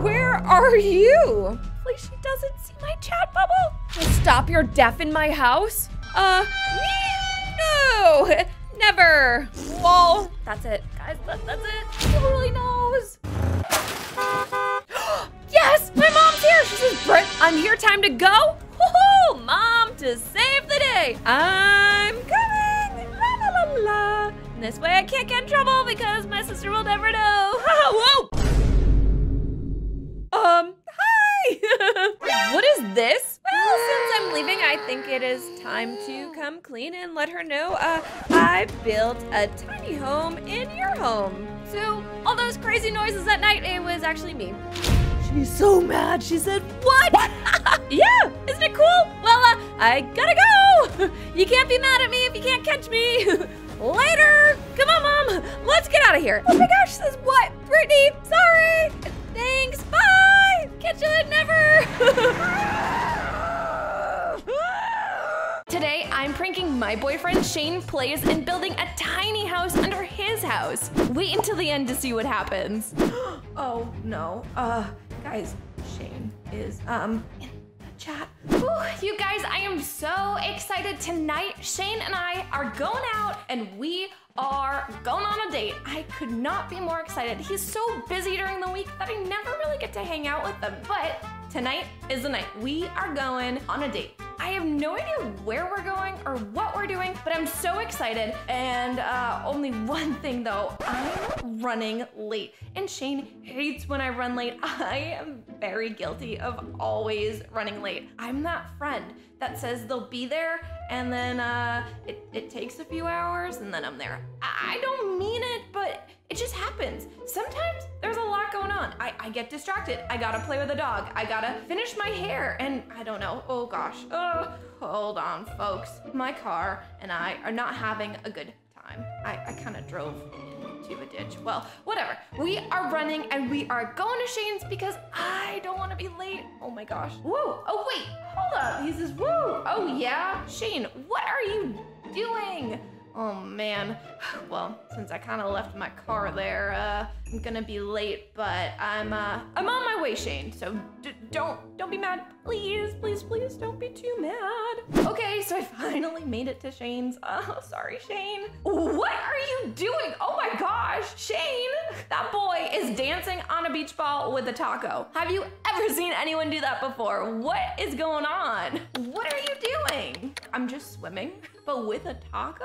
Where are you? Hopefully she doesn't see my chat bubble. Just stop your deaf in my house? Uh? No, never. Lol. That's it, guys. That, that's it. Who really knows? [gasps] [gasps] [gasps] yes, my mom's here. She says, Brett, I'm here. Time to go. Woohoo, mom, to save the day. I'm coming. La la la la. this way I can't get in trouble because my sister will never know. [laughs] Whoa! Um, hi! [laughs] what is this? Well, since I'm leaving, I think it is time to come clean and let her know uh, I built a tiny home in your home. So, all those crazy noises at night, it was actually me. She's so mad. She said, What? [laughs] yeah, isn't it cool? Well, uh, I gotta go. [laughs] You can't be mad at me if you can't catch me. [laughs] Later. Come on, Mom. Let's get out of here. Oh my gosh, says what? Brittany, sorry. Thanks. Bye. Catch you never. Today, I'm pranking my boyfriend Shane Plays and building a tiny house under his house. Wait until the end to see what happens. [gasps] oh no. Uh, guys, Shane is um in the chat. Whew, you guys, I am so excited tonight. Shane and I are going out and we are going on a date. I could not be more excited. He's so busy during the week that I never really get to hang out with him. But tonight is the night. We are going on a date. I have no idea where we're going or what we're doing, but I'm so excited. And uh, only [laughs] one thing though, I'm running late. And Shane hates when I run late. [laughs] I am very guilty of always running late. I'm that friend that says they'll be there and then uh, it, it takes a few hours and then I'm there. I I don't mean it, but it just happens. Sometimes there's a lot going on. I, I get distracted. I gotta play with a dog. I gotta finish my hair. And I don't know. Oh gosh. Oh, hold on, folks. My car and I are not having a good time. I, I kind of drove into a ditch. Well, whatever. We are running and we are going to Shane's because I don't want to be late. Oh my gosh. Whoa. Oh, wait. Hold up. He says, whoa. Oh, yeah. Shane, what are you doing? Oh man. [sighs] Well, since I kind of left my car there, uh, I'm gonna be late, but I'm uh, I'm on my way, Shane. So don't don't be mad, please, please, please, don't be too mad. Okay, so I [laughs] finally made it to Shane's. [laughs] Oh, sorry, Shane. What are you doing? Oh my gosh, Shane! That boy is dancing on a beach ball with a taco. Have you ever seen anyone do that before? What is going on? What are you doing? I'm just swimming, [laughs] but with a taco?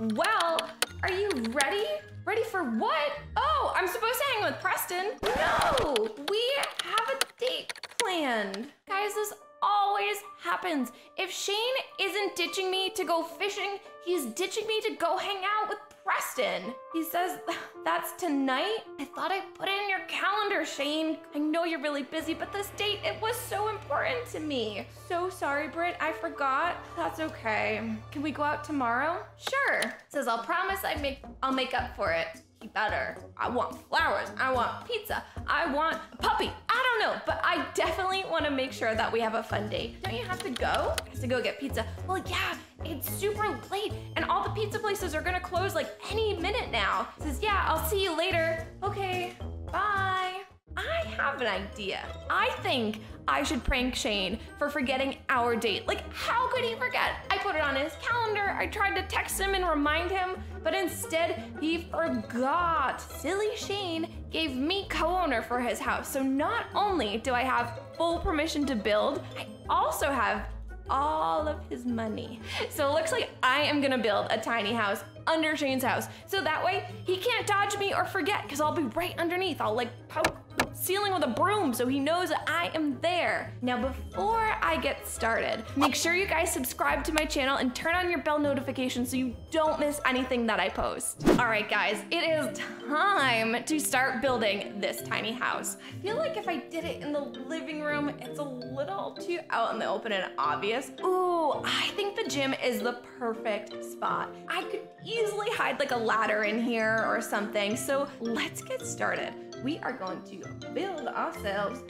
Well, are you ready? Ready for what? Oh, I'm supposed to hang with Preston. No, we have a date planned. Guys, this always happens. If Shane isn't ditching me to go fishing, he's ditching me to go hang out with Preston. He says that's tonight. I thought I put it in your calendar, Shane. I know you're really busy, but this date, it was so important to me. So sorry, Britt, I forgot. That's okay. Can we go out tomorrow? Sure. Says I'll promise I make I'll make up for it better. I want flowers. I want pizza. I want a puppy. I don't know, but I definitely want to make sure that we have a fun date. Don't you have to go? I have to go get pizza. Well, yeah, it's super late, and all the pizza places are gonna close like any minute now. Says, yeah, I'll see you later. Okay, bye. I have an idea. I think I should prank Shane for forgetting our date. Like, how could he forget? I put it on his calendar. I tried to text him and remind him, but instead he forgot. Silly Shane gave me co-owner for his house. So not only do I have full permission to build, I also have all of his money. So it looks like I am gonna build a tiny house under Shane's house. So that way he can't dodge me or forget because I'll be right underneath. I'll like poke ceiling with a broom so he knows that I am there. Now before I get started, make sure you guys subscribe to my channel and turn on your bell notifications so you don't miss anything that I post. All right guys, it is time to start building this tiny house. I feel like if I did it in the living room, it's a little too out in the open and obvious. Ooh, I think the gym is the perfect spot. I could easily hide like a ladder in here or something. So let's get started. We are going to build ourselves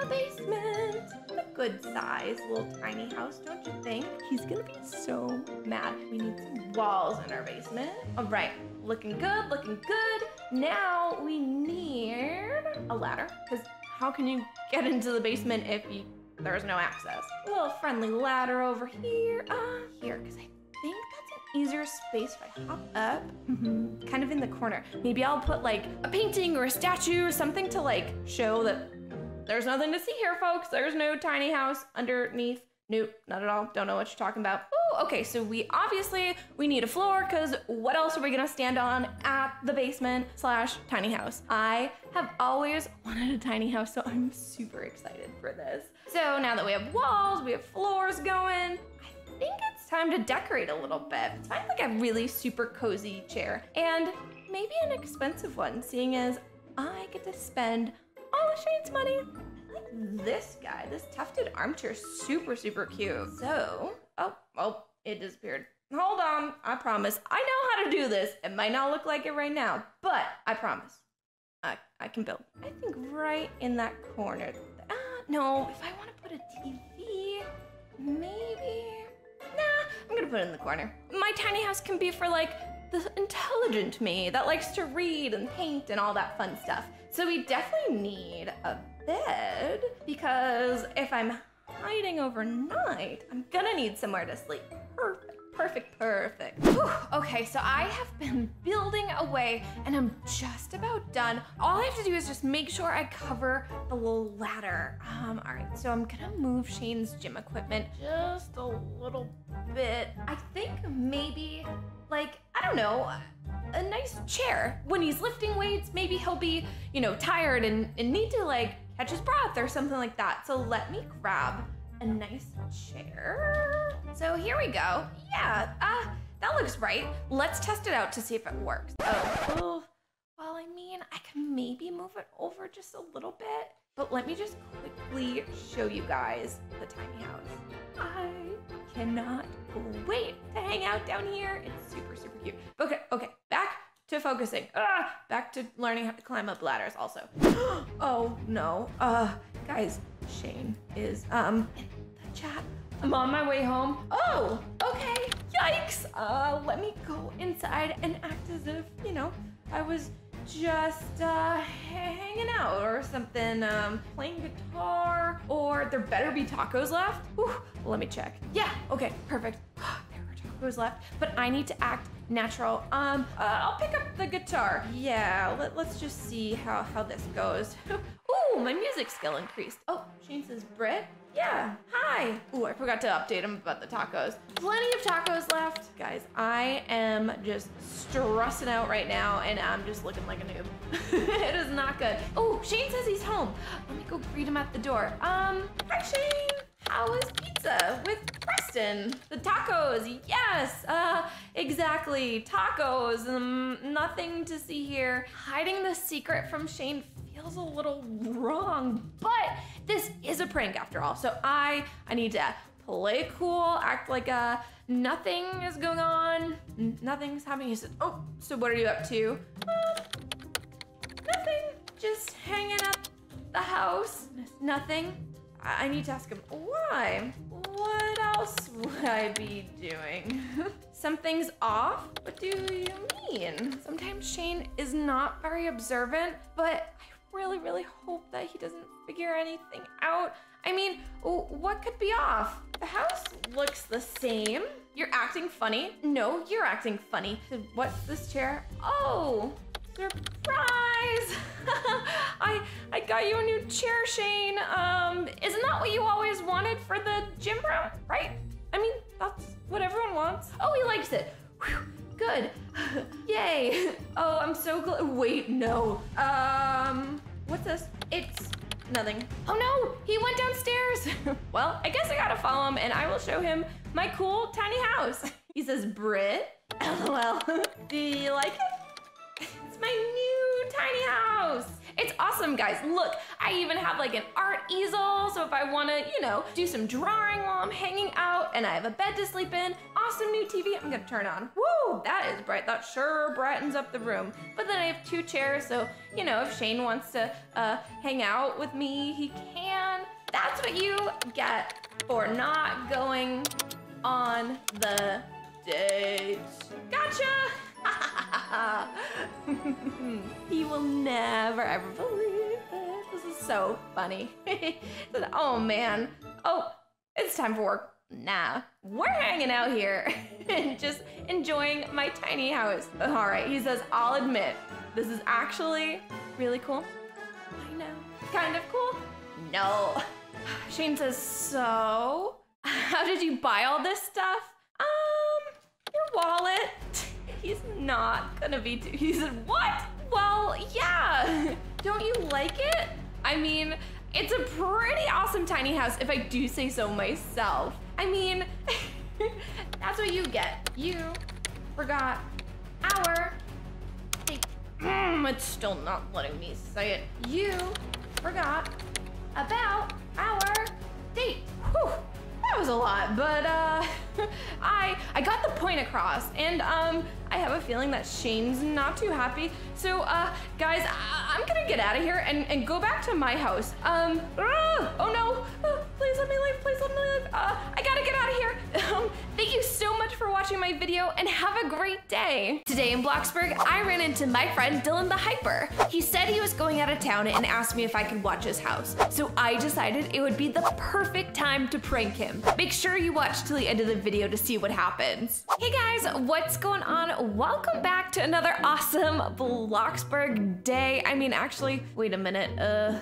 a basement. A good size little tiny house, don't you think? He's gonna be so mad. We need some walls in our basement. All right, looking good, looking good. Now we need a ladder, because how can you get into the basement if you, there's no access? A little friendly ladder over here. Uh, here, because I think easier space if I hop up. Mhm, kind of in the corner. Maybe I'll put like a painting or a statue or something to like show that there's nothing to see here, folks. There's no tiny house underneath Nope, not at all. Don't know what you're talking about. Oh, okay. So we obviously we need a floor because what else are we gonna stand on at the basement slash tiny house? I have always [laughs] wanted a tiny house, so I'm super excited for this. So now that we have walls, we have floors going. I think it's time to decorate a little bit. Find like a really super cozy chair and maybe an expensive one, seeing as I get to spend all of Shane's money I like this guy. This tufted armchair super, super cute. So, oh, oh, it disappeared. Hold on, I promise. I know how to do this. It might not look like it right now, but I promise. I, I can build. I think right in that corner. Uh, no, if I want to put a TV, maybe. I'm gonna put it in the corner. My tiny house can be for like the intelligent me that likes to read and paint and all that fun stuff. So we definitely need a bed because if I'm hiding overnight, I'm gonna need somewhere to sleep. Perfect. Perfect, perfect. Whew. Okay, so I have been building away and I'm just about done. All I have to do is just make sure I cover the little ladder. Um, all right, so I'm gonna move Shane's gym equipment just a little bit. I think maybe like, I don't know, a nice chair. When he's lifting weights, maybe he'll be, you know, tired and, and need to like catch his breath or something like that. So let me grab a nice chair. So here we go. Yeah, uh, that looks right. Let's test it out to see if it works. Oh, oh, well, I mean, I can maybe move it over just a little bit, but let me just quickly show you guys the tiny house. I cannot wait to hang out down here. It's super, super cute. Okay, okay, back to focusing. Ah, back to learning how to climb up ladders also. [gasps] oh no. Uh, guys, Shane is um in the chat. I'm on my way home. Oh, okay. Yikes. Uh, let me go inside and act as if, you know, I was just uh, hanging out or something, um, playing guitar, or there better be tacos left. Whew, let me check. Yeah, okay, perfect. [gasps] there are tacos left, but I need to act natural. Um, uh, I'll pick up the guitar. Yeah, let, let's just see how, how this goes. [laughs] Ooh, my music skill increased. Oh, Shane says, Britt, yeah, hi. Ooh, I forgot to update him about the tacos. Plenty of tacos left. Guys, I am just stressing out right now and I'm just looking like a noob. [laughs] it is not good. Oh, Shane says he's home. Let me go greet him at the door. Um, hi Shane. How was pizza with Preston? The tacos, yes, uh, exactly, tacos, um, nothing to see here. Hiding the secret from Shane feels a little wrong, but this is a prank after all. So I I need to play cool, act like uh nothing is going on, nothing's happening. He says, "Oh, so what are you up to?" Uh, nothing, just hanging up the house. Nothing. I, I need to ask him why. What else would I be doing? [laughs] Something's off? What do you mean? Sometimes Shane is not very observant, but really, really hope that he doesn't figure anything out. I mean, what could be off? The house looks the same. You're acting funny. No, you're acting funny. What's this chair? Oh, surprise! [laughs] I I got you a new chair, Shane. Um, isn't that what you always wanted for the gym room, right? I mean, that's what everyone wants. Oh, he likes it. Whew. Good. [laughs] Yay. [laughs] Oh, I'm so glad. Wait, no. Um, what's this? It's nothing. Oh no, he went downstairs. [laughs] well, I guess I gotta follow him and I will show him my cool tiny house. He says, Brit, lol. Do you like it? It's my new tiny house. It's awesome, guys. Look, I even have like an art easel. So if I wanna, you know, do some drawing while I'm hanging out and I have a bed to sleep in, awesome new TV I'm gonna turn on. Woo, that is bright. That sure brightens up the room. But then I have two chairs, so, you know, if Shane wants to uh, hang out with me, he can. That's what you get for not going on the date. Gotcha! [laughs] he will never ever believe this. This is so funny. [laughs] oh man. Oh, it's time for work. Nah, we're hanging out here [laughs] and just enjoying my tiny house. All right, he says, I'll admit, this is actually really cool. I know. Kind of cool? No. [sighs] Shane says, so How did you buy all this stuff? Um, your wallet. He's not gonna be too. He said, What? Well, yeah. [laughs] Don't you like it? I mean, it's a pretty awesome tiny house if I do say so myself. I mean, [laughs] that's what you get. You forgot our. Mm, it's still not letting me say it. You forgot about our date. Whew, that was a lot, but uh, [laughs] I I got the point across, and um, I have a feeling that Shane's not too happy. So uh, guys, I- am gonna get out of here and, and go back to my house. Um, uh, oh no, uh, please let me leave, please let me leave. Uh, I gotta get out of here. Thank you so much for watching my video and have a great day. Today in Bloxburg, I ran into my friend Dylan the Hyper. He said he was going out of town and asked me if I could watch his house. So I decided it would be the perfect time to prank him. Make sure you watch till the end of the video to see what happens. Hey guys, what's going on? Welcome back to another awesome Bloxburg day. I mean, actually, wait a minute. Uh,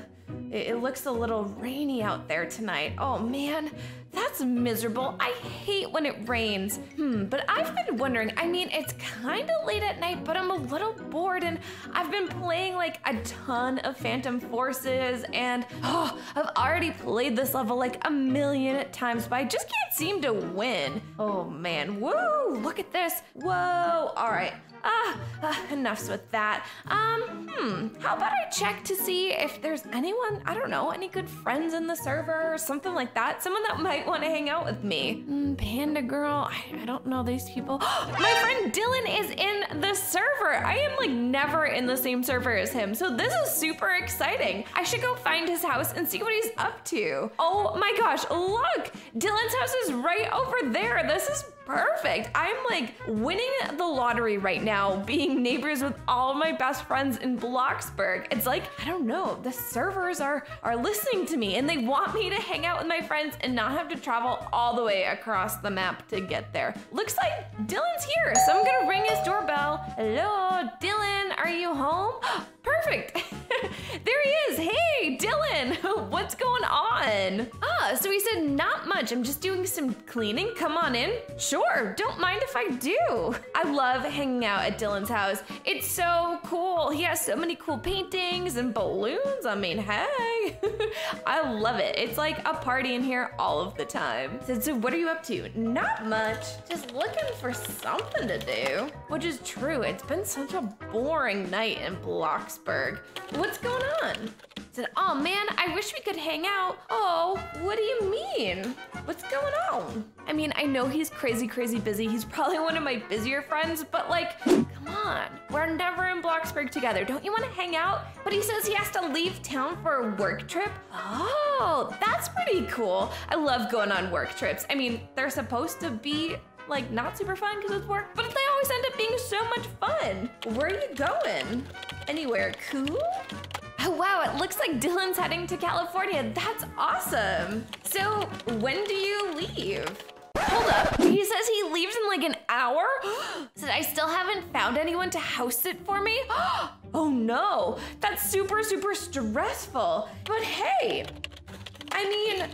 it, it looks a little rainy out there tonight. Oh man, that's miserable. I hate when it rains. Hmm, but I've been wondering, I mean, it's kind of late at night, but I'm a little bored and I've been playing like a ton of Phantom Forces and oh, I've already played this level like a million times, but I just can't seem to win. Oh man, woo, look at this. Whoa, all right. Ah, ah, enough's with that. Um, hmm, how about I check to see if there's anyone, I don't know, any good friends in the server or something like that? Someone that might want to hang out with me. Mm, Panda Girl, I, I don't know these people. [gasps] My friend Dylan is in the server. I am like never in the same server as him, so this is super exciting. I should go find his house and see what he's up to. Oh my gosh, look! Dylan's house is right over there. This is perfect. I'm like winning the lottery right now, being neighbors with all my best friends in Bloxburg. It's like, I don't know, the servers are are listening to me and they want me to hang out with my friends and not have to travel all the way across the map to get there. Looks like Dylan's here, so I'm gonna ring his doorbell. Hello, Dylan, are you home? [gasps] Perfect. [laughs] there he is. Hey, Dylan, [laughs] what's going on? Ah, so he said, not much. I'm just doing some cleaning. Come on in. Sure, don't mind if I do. I love hanging out at Dylan's house. It's so cool. He has so many cool paintings and balloons. I mean, hey, [laughs] I love it. It's like a party in here all of the time. So, so what are you up to? Not much. Just looking for something to do. Which is true. It's been such a boring night in Bloxburg. What's going on? Said, oh man, I wish we could hang out. Oh, what do you mean? What's going on? I mean, I know he's crazy, crazy busy. He's probably one of my busier friends, but like, come on. We're never in Bloxburg together. Don't you want to hang out? But he says he has to leave town for a work trip. Oh, that's pretty cool. I love going on work trips. I mean, they're supposed to be like not super fun because it's work, but they always end up being so much fun. Where are you going? Anywhere cool? Oh wow, it looks like Dylan's heading to California. That's awesome. So when do you leave? Hold up, he says he leaves in like an hour? [gasps] Said I still haven't found anyone to house sit for me? [gasps] Oh no, that's super, super stressful. But hey, I mean,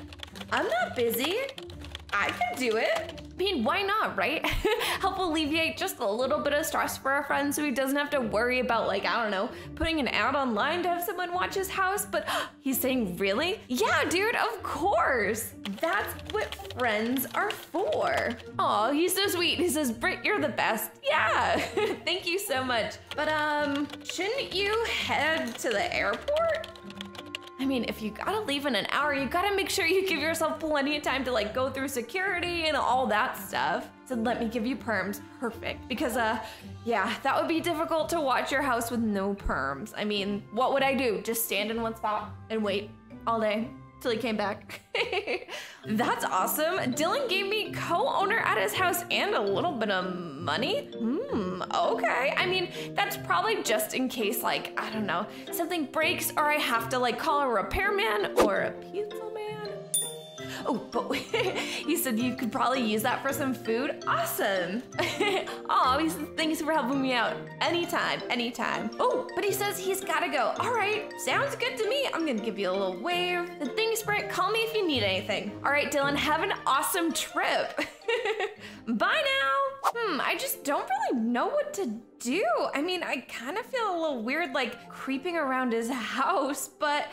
I'm not busy. I can do it. I mean, why not, right? [laughs] Help alleviate just a little bit of stress for our friend so he doesn't have to worry about, like, I don't know, putting an ad online to have someone watch his house. But [gasps] he's saying, really? Yeah, dude, of course. That's what friends are for. Oh, he's so sweet. He says, Britt, you're the best. Yeah, [laughs] thank you so much. But, um, shouldn't you head to the airport? I mean, if you gotta leave in an hour, you gotta make sure you give yourself plenty of time to like go through security and all that stuff. So let me give you perms, perfect. Because uh, yeah, that would be difficult to watch your house with no perms. I mean, what would I do? Just stand in one spot and wait all day till he came back. [laughs] That's awesome. Dylan gave me co-owner at his house and a little bit of money. Hmm, okay. I mean, that's probably just in case like, I don't know, something breaks or I have to like call a repairman or a pizza. Oh, but [laughs] he said you could probably use that for some food. Awesome. [laughs] oh, he says thanks for helping me out. Anytime, anytime. Oh, but he says he's gotta go. All right, sounds good to me. I'm gonna give you a little wave. The thing sprint, call me if you need anything. All right, Dylan, have an awesome trip. [laughs] Bye now. Hmm, I just don't really know what to do. I mean, I kind of feel a little weird like creeping around his house, but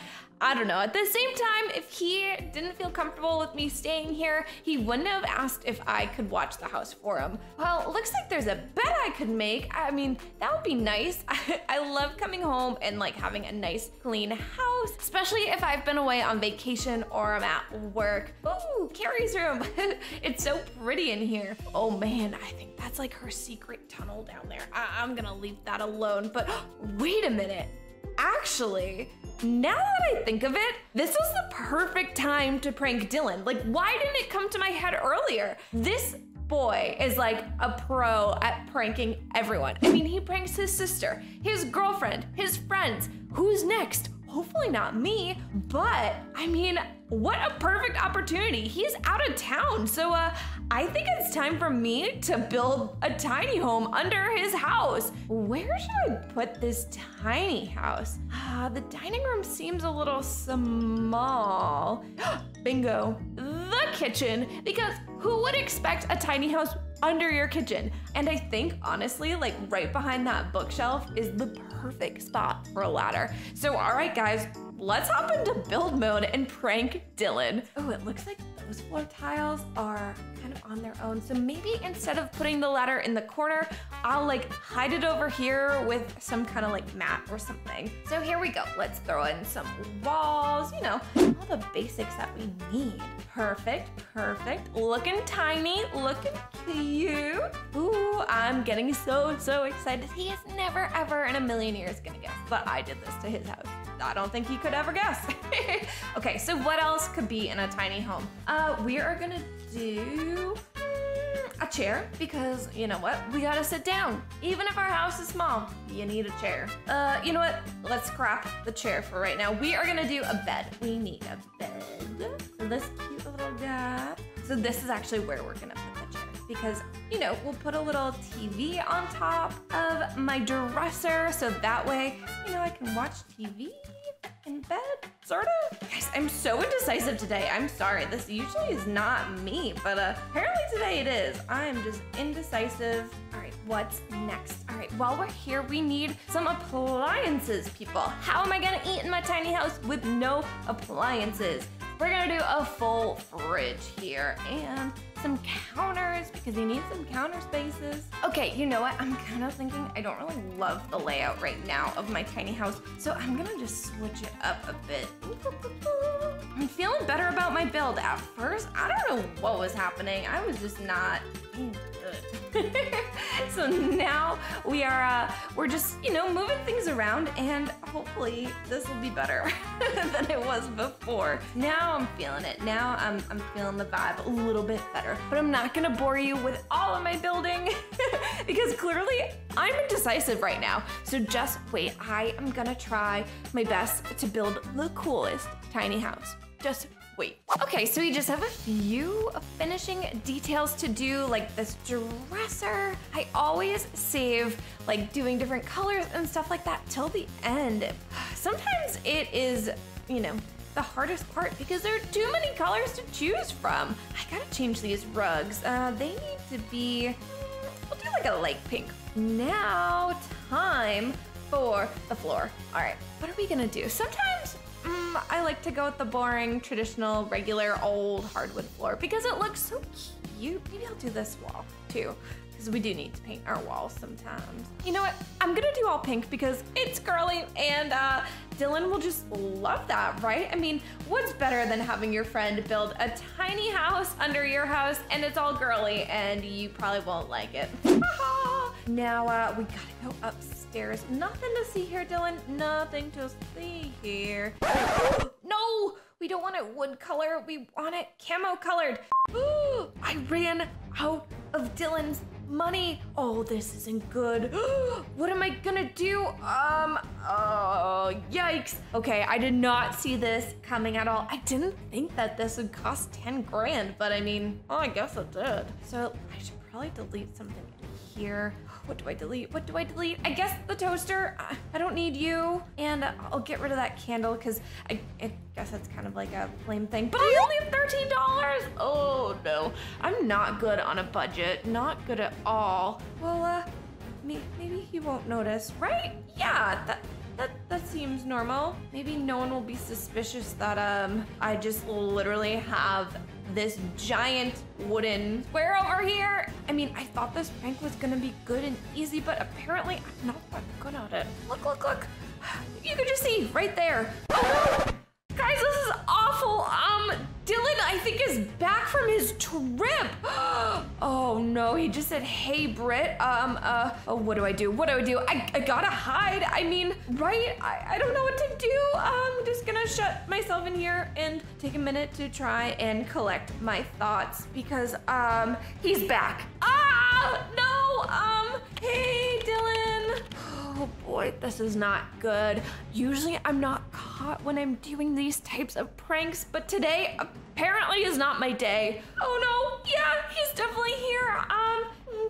I don't know. At the same time, if he didn't feel comfortable with me staying here, he wouldn't have asked if I could watch the house for him. Well, looks like there's a bet I could make. I mean, that would be nice. I, [laughs] I love coming home and like having a nice clean house, especially if I've been away on vacation or I'm at work. Ooh, Carrie's room. [laughs] it's so pretty in here. Oh man, I think that's like her secret tunnel down there. I I'm gonna leave that alone, but [gasps] wait a minute. Actually, now that I think of it, this was the perfect time to prank Dylan. Like, why didn't it come to my head earlier? This boy is like a pro at pranking everyone. I mean, he pranks his sister, his girlfriend, his friends. Who's next? Hopefully not me, but I mean, what a perfect opportunity. He's out of town, so uh, I think it's time for me to build a tiny home under his house. Where should I put this tiny house? Ah, the dining room seems a little small. [gasps] Bingo, the kitchen, because who would expect a tiny house under your kitchen? And I think honestly, like right behind that bookshelf is the perfect spot for a ladder. So all right, guys, let's hop into build mode and prank Dylan. Oh, it looks like those floor tiles are kind of on their own. So maybe instead of putting the ladder in the corner, I'll like hide it over here with some kind of like mat or something. So here we go. Let's throw in some walls, you know, all the basics that we need. Perfect, perfect. Looking tiny, looking cute. Ooh, I'm getting so, so excited. He is never, ever in a million years gonna guess that I did this to his house. I don't think he could ever guess. [laughs] okay, so what else could be in a tiny home? Uh, we are gonna do mm, a chair because you know what? We gotta sit down. Even if our house is small, you need a chair. Uh, you know what? Let's scrap the chair for right now. We are gonna do a bed. We need a bed. This cute little guy. So this is actually where we're gonna put because, you know, we'll put a little TV on top of my dresser so that way, you know, I can watch TV in bed, sort of. Guys, I'm so indecisive today. I'm sorry. This usually is not me, but uh, apparently today it is. I am just indecisive. All right, what's next? All right, while we're here, we need some appliances, people. How am I gonna eat in my tiny house with no appliances? We're gonna do a full fridge here and some counters because you need some counter spaces. Okay, you know what? I'm kind of thinking I don't really love the layout right now of my tiny house, so I'm gonna just switch it up a bit. [laughs] I'm feeling better about my build. At first, I don't know what was happening. I was just not good. [laughs] so now we are uh, we're just you know moving things around and hopefully this will be better [laughs] than it was before now i'm feeling it now I'm, I'm feeling the vibe a little bit better but i'm not gonna bore you with all of my building [laughs] because clearly i'm indecisive right now so just wait i am gonna try my best to build the coolest tiny house just wait. Okay, so we just have a few finishing details to do, like this dresser. I always save like doing different colors and stuff like that till the end. [sighs] Sometimes it is, you know, the hardest part because there are too many colors to choose from. I gotta change these rugs. Uh, they need to be, we'll do like a light pink. Now, time for the floor. All right, what are we gonna do? Sometimes mm, I like to go with the boring, traditional, regular, old hardwood floor because it looks so cute. Maybe I'll do this wall too because we do need to paint our walls sometimes. You know what? I'm gonna do all pink because it's girly and uh, Dylan will just love that, right? I mean, what's better than having your friend build a tiny house under your house and it's all girly and you probably won't like it. [laughs] now uh, we gotta go upstairs. Nothing to see here, Dylan. Nothing to see here. [gasps] no! We don't want it wood color. We want it camo colored. Ooh, [gasps] I ran out of Dylan's money. Oh, this isn't good. [gasps] what am I gonna do? Um, oh, yikes. Okay, I did not see this coming at all. I didn't think that this would cost 10 grand, but I mean, oh, I guess it did. So I should probably delete something here. What do I delete? What do I delete? I guess the toaster. I, don't need you. And I'll get rid of that candle because I, I guess that's kind of like a flame thing. But I only have $13. Oh no. I'm not good on a budget. Not good at all. Well, uh, may- maybe he won't notice, right? Yeah, that that that seems normal. Maybe no one will be suspicious that um I just literally have this giant wooden square over here. I mean, I thought this prank was gonna be good and easy, but apparently I'm not that good at it. Look, look, look. You can just see right there. Oh, Guys, this is awful. Um, Dylan, I think, is back from his trip. [gasps] oh no, he just said, hey, Britt. Um, uh, oh, what do I do? What do I do? I, I gotta hide. I mean, right? I, I don't know what to do. I'm just gonna shut myself in here and take a minute to try and collect my thoughts because, um, he's back. Ah, no, um, hey, Dylan. Oh boy, this is not good. Usually I'm not caught when I'm doing these types of pranks, but today apparently is not my day. Oh no, yeah, he's definitely here. Um,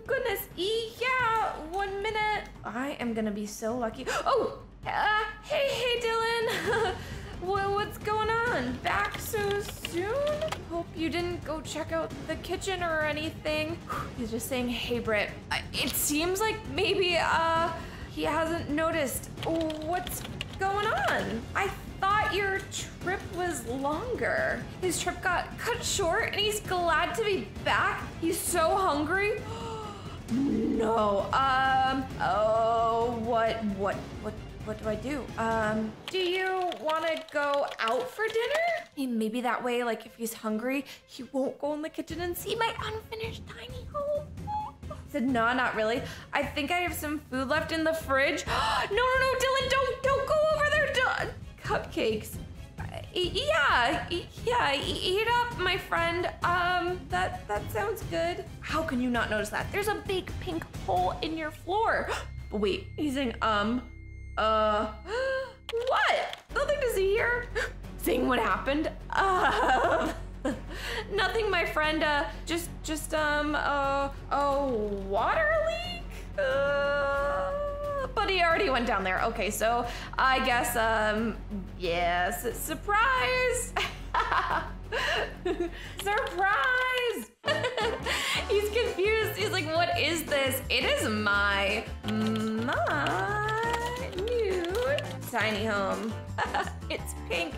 goodness, E, yeah, one minute. I am gonna be so lucky. [gasps] Oh, uh, hey, hey, Dylan. [laughs] Well, what's going on? Back so soon? Hope you didn't go check out the kitchen or anything. [sighs] He's just saying, hey, Britt. It seems like maybe, uh, he hasn't noticed. What's going on? I thought your trip was longer. His trip got cut short and he's glad to be back. He's so hungry. [gasps] No. Um. Oh. What? What? What? What do I do? Um. Do you want to go out for dinner? Maybe that way, like, if he's hungry, he won't go in the kitchen and see my unfinished tiny home. Said, no, not really. I think I have some food left in the fridge. [gasps] no, no, no, Dylan, don't, don't go over there. Cupcakes. Yeah, yeah, eat up, my friend. Um, that that sounds good. How can you not notice that? There's a big pink hole in your floor. [gasps] Wait, he's saying, um, uh, [gasps] what? Nothing to see here. [gasps] Saying what happened? Uh, [laughs] nothing, my friend. Uh, just, just, um, uh, a water leak? Uh, but he already went down there. Okay, so I guess, um, yes, surprise! [laughs] surprise! [laughs] He's confused. He's like, what is this? It is my, my tiny home. [laughs] it's pink.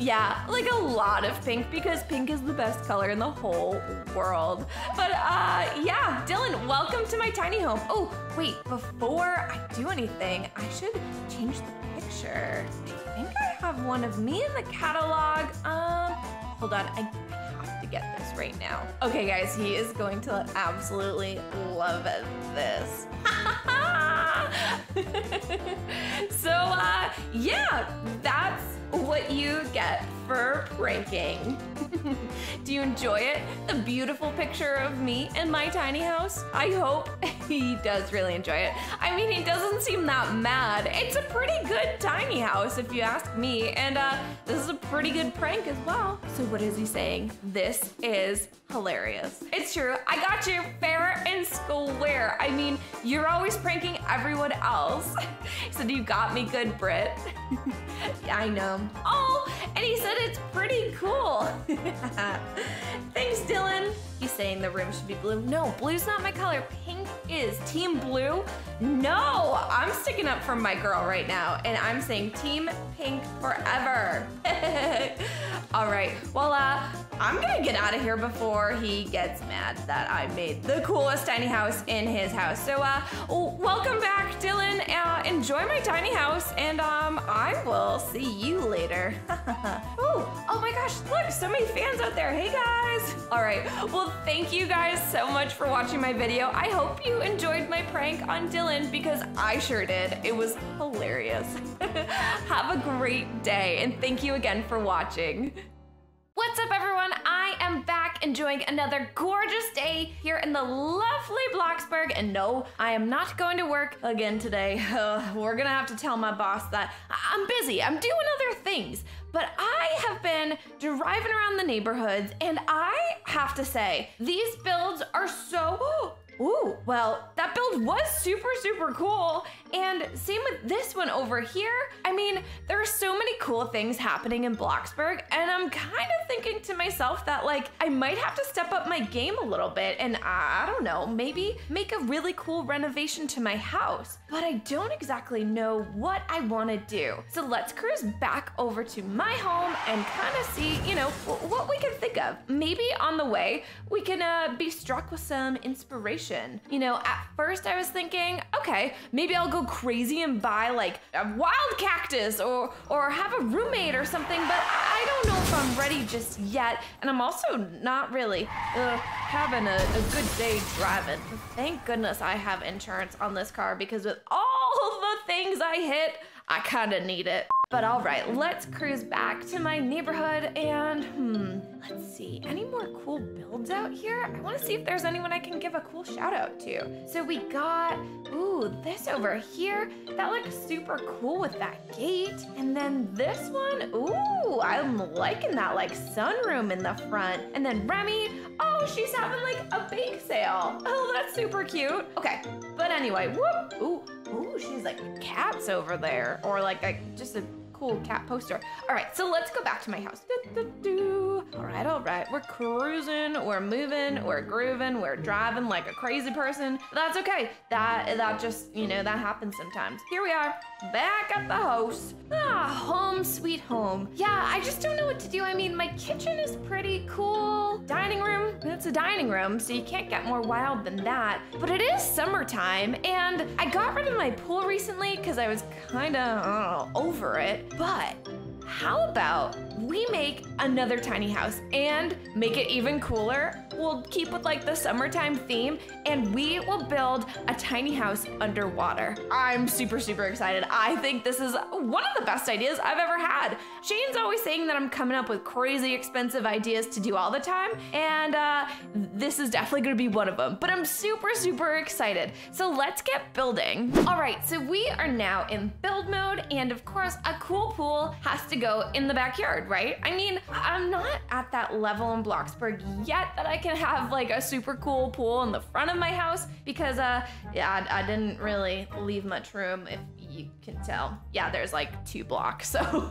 Yeah, like a lot of pink because pink is the best color in the whole world. But uh yeah, Dylan, welcome to my tiny home. Oh, wait, before I do anything, I should change the picture. I think I have one of me in the catalog. Um, hold on. I have to get this right now. Okay, guys, he is going to absolutely love this. [laughs] [laughs] so, uh, yeah, that's what you get for pranking. [laughs] Do you enjoy it? The beautiful picture of me in my tiny house? I hope [laughs] he does really enjoy it. I mean, he doesn't seem that mad. It's a pretty good tiny house, if you ask me, and uh, this is a pretty good prank as well. So, what is he saying? This is hilarious. It's true. I got you fair and square. I mean, you're always pranking everyone else. [laughs] said you got me good, Brit. [laughs] I know. Oh, and he said it's pretty cool. [laughs] Thanks, Dylan. He's saying the room should be blue. No, blue's not my color. Pink is. Team blue? No, I'm sticking up for my girl right now, and I'm saying team pink forever. All right, well, uh, I'm gonna get out of here before he gets mad that I made the coolest tiny house in his house. So, uh, welcome back, Dylan. Uh, enjoy my tiny house, and um, I will see you later. [laughs] oh, oh my gosh, look, so many fans out there. Hey guys. All right, well, thank you guys so much for watching my video. I hope you enjoyed my prank on Dylan because I sure did. It was hilarious. [laughs] Have a great day, and thank you again for watching. What's up, everyone? I am back enjoying another gorgeous day here in the lovely Bloxburg. And no, I am not going to work again today. [laughs] Uh, we're gonna have to tell my boss that I- I'm busy, I'm doing other things. But I have been driving around the neighborhoods, and I have to say, these builds are so. [gasps] Ooh, well, that build was super, super cool. And same with this one over here. I mean, there are so many cool things happening in Bloxburg, and I'm kind of thinking to myself that, like, I might have to step up my game a little bit and I don't know, maybe make a really cool renovation to my house. But I don't exactly know what I want to do. So let's cruise back over to my home and kind of see, you know, what we can think of. Maybe on the way, we can uh, be struck with some inspiration. You know, at first I was thinking, okay, maybe I'll go crazy and buy like a wild cactus or or have a roommate or something, but I don't know if I'm ready just yet. And I'm also not really uh, having a, a good day driving. Thank goodness I have insurance on this car because with all [laughs] the things I hit, I kind of need it. But all right, let's cruise back to my neighborhood and hmm, let's see. Any more cool builds out here? I want to see if there's anyone I can give a cool shout out to. So we got, ooh, this over here. That looks super cool with that gate. And then this one, ooh, I'm liking that like sunroom in the front. And then Remy, oh, she's having like a bake sale. Oh, that's super cute. Okay, but anyway, whoop, ooh, Ooh, she's like cats over there, or like a just a cool cat poster. All right, so let's go back to my house. All right, all right, we're cruising, we're moving, we're grooving, we're driving like a crazy person. That's okay. That that just you know that happens sometimes. Here we are, back at the house. Ah, home sweet home. Yeah, I just don't know what to do. I mean, my kitchen is pretty cool. Dining room, it's a dining room, so you can't get more wild than that. But it is summertime, and I got rid of my pool recently because I was kind of over it. But how about we make another tiny house and make it even cooler? We'll keep with like the summertime theme and we will build a tiny house underwater. I'm super, super excited. I think this is one of the best ideas I've ever had. Shane's always saying that I'm coming up with crazy expensive ideas to do all the time, and uh, this is definitely gonna be one of them. But I'm super, super excited. So let's get building. All right, so we are now in build mode, and of course, a cool pool has to go in the backyard, right? I mean, I'm not at that level in Bloxburg yet that I can have like a super cool pool in the front of my house because, uh, yeah, I, I didn't really leave much room if you can tell. Yeah, there's like two blocks. So [laughs]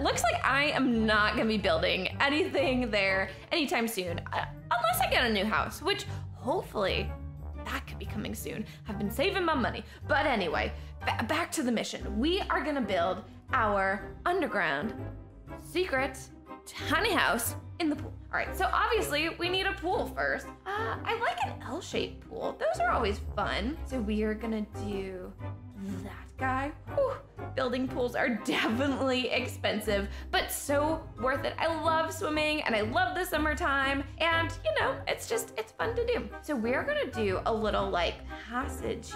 looks like I am not gonna be building anything there anytime soon, uh, unless I get a new house, which hopefully that could be coming soon. I've been saving my money. But anyway, ba- back to the mission. We are gonna build our underground secret tiny house in the pool. All right, so obviously we need a pool first. Uh, I like an L-shaped pool. Those are always fun. So we are gonna do that guy. Whew. Building pools are [laughs] definitely expensive, but so worth it. I love swimming and I love the summertime and you know, it's just, it's fun to do. So we're gonna do a little like passage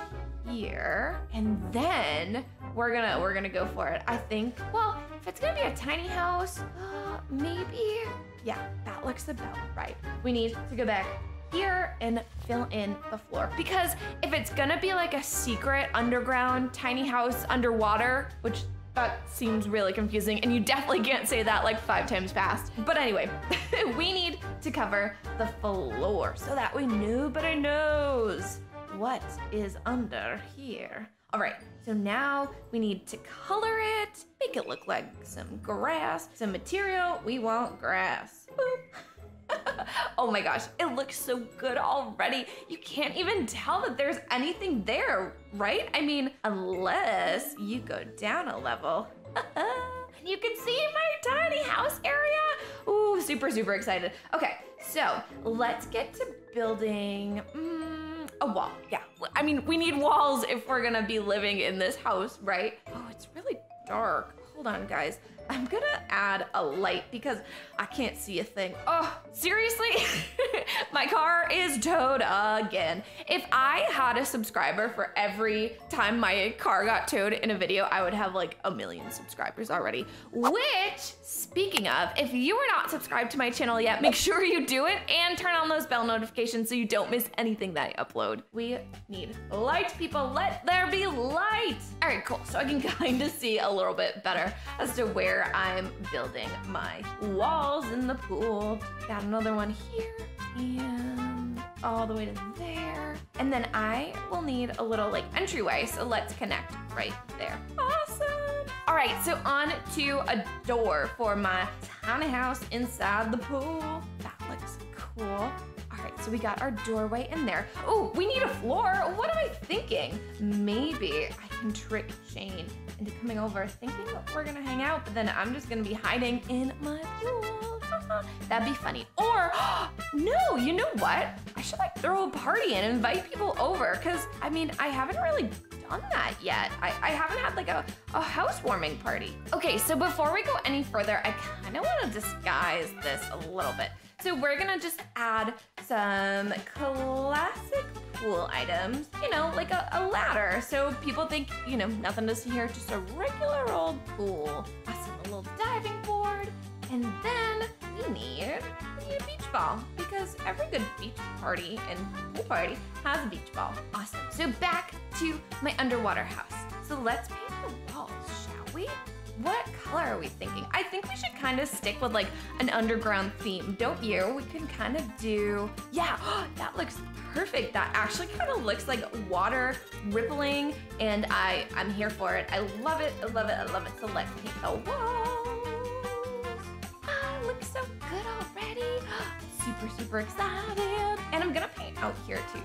here and then we're gonna, we're gonna go for it. I think, well, if it's gonna be a tiny house, [gasps] maybe, yeah, that looks about right. We need to go back here and fill in the floor. Because if it's gonna be like a secret underground tiny house underwater, which that seems really confusing, and you definitely can't say that like five times fast. But anyway, [laughs] we need to cover the floor so that way nobody knows what is under here. All right, so now we need to color it, make it look like some grass, some material. We want grass. Boop. [laughs] [laughs] oh my gosh, it looks so good already. You can't even tell that there's anything there, right? I mean, unless you go down a level. [laughs] you can see my tiny house area. Ooh, super, super excited. Okay, so let's get to building mm, a wall. Yeah, I mean, we need walls if we're gonna be living in this house, right? Oh, it's really dark. Hold on, guys. I'm gonna add a light because I can't see a thing. Oh, seriously? [laughs] my car is towed again. If I had a subscriber for every time my car got towed in a video, I would have like a million subscribers already. Which, speaking of, if you are not subscribed to my channel yet, make sure you do it and turn on those bell notifications so you don't miss anything that I upload. We need light, people. Let there be light. All right, cool. So I can [laughs] kind of see a little bit better as to where I'm building my walls in the pool. Got another one here and all the way to there. And then I will need a little like entryway, so let's connect right there. Awesome. All right, so on to a door for my tiny house inside the pool. That looks cool. All right, so we got our doorway in there. Oh, we need a floor. What am I thinking? Maybe I can trick Shane into coming over thinking we're gonna hang out, but then I'm just gonna be hiding in my pool. [laughs] That'd be funny. Or, [gasps] no, you know what? I should like throw a party and invite people over, because I mean, I haven't really done that yet. I, I haven't had like a, a housewarming party. Okay, so before we go any further, I kind of want to disguise this a little bit. So we're gonna just add some classic pool items, you know, like a, a, ladder. So people think, you know, nothing to see here, just a regular old pool. Awesome, a little diving board. And then we need, we need a beach ball because every good beach party and pool party has a beach ball. Awesome. So back to my underwater house. So let's paint the walls, shall we? What color are we thinking? I think we should kind of stick with like an underground theme, don't you? We can kind of do, yeah, [gasps] that looks perfect. That actually kind of looks like water rippling and I, I'm here for it. I love it, I love it, I love it. So let's paint the walls. Ah, looks so good already. [gasps] Super, super excited. And I'm gonna paint out here too.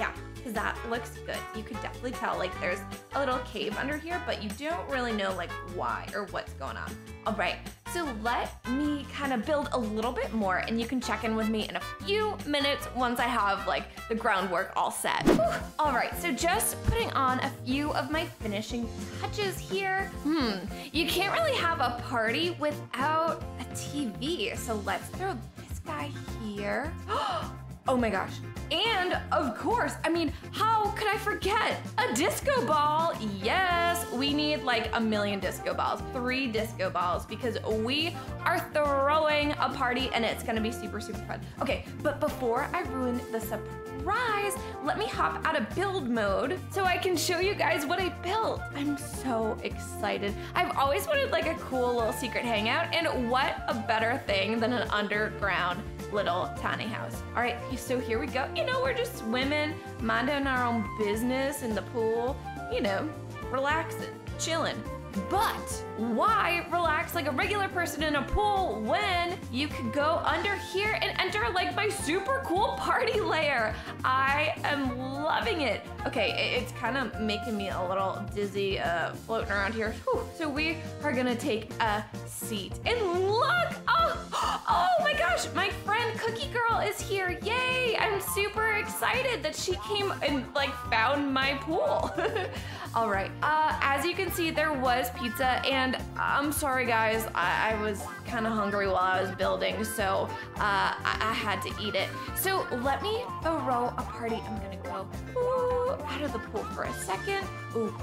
Yeah, because that looks good. You could definitely tell like there's a little cave under here, but you don't really know like why or what's going on. All right, so let me kind of build a little bit more and you can check in with me in a few minutes once I have like the groundwork all set. Whew. All right, so just putting on a few of my finishing touches here. Hmm, you can't really have a party without a TV. So let's throw this guy here. [gasps] Oh my gosh. And of course, I mean, how could I forget? A disco ball. Yes, we need like a million disco balls, three disco balls, because we are throwing a party and it's gonna be super, super fun. Okay, but before I ruin the surprise, let me hop out of build mode so I can show you guys what I built. I'm so excited. I've always wanted like a cool little secret hangout, and what a better thing than an underground little tiny house. All right, so here we go. You know, we're just swimming, minding our own business in the pool, you know, relaxing, chilling. But why relax like a regular person in a pool when you could go under here and enter like my super cool party layer? I am loving it. Okay, it's kind of making me a little dizzy uh, floating around here. Whew. So we are gonna take a seat and look, oh, [gasps] oh my gosh, my friend Cookie Girl is here. Yay, I'm super excited that she came and like found my pool. [laughs] All right, uh, as you can see, there was pizza and I'm sorry guys, I, I was kind of hungry while I was building, so uh, I, I, had to eat it. So let me throw a party. I'm gonna go ooh, out of the pool for a second. Ooh,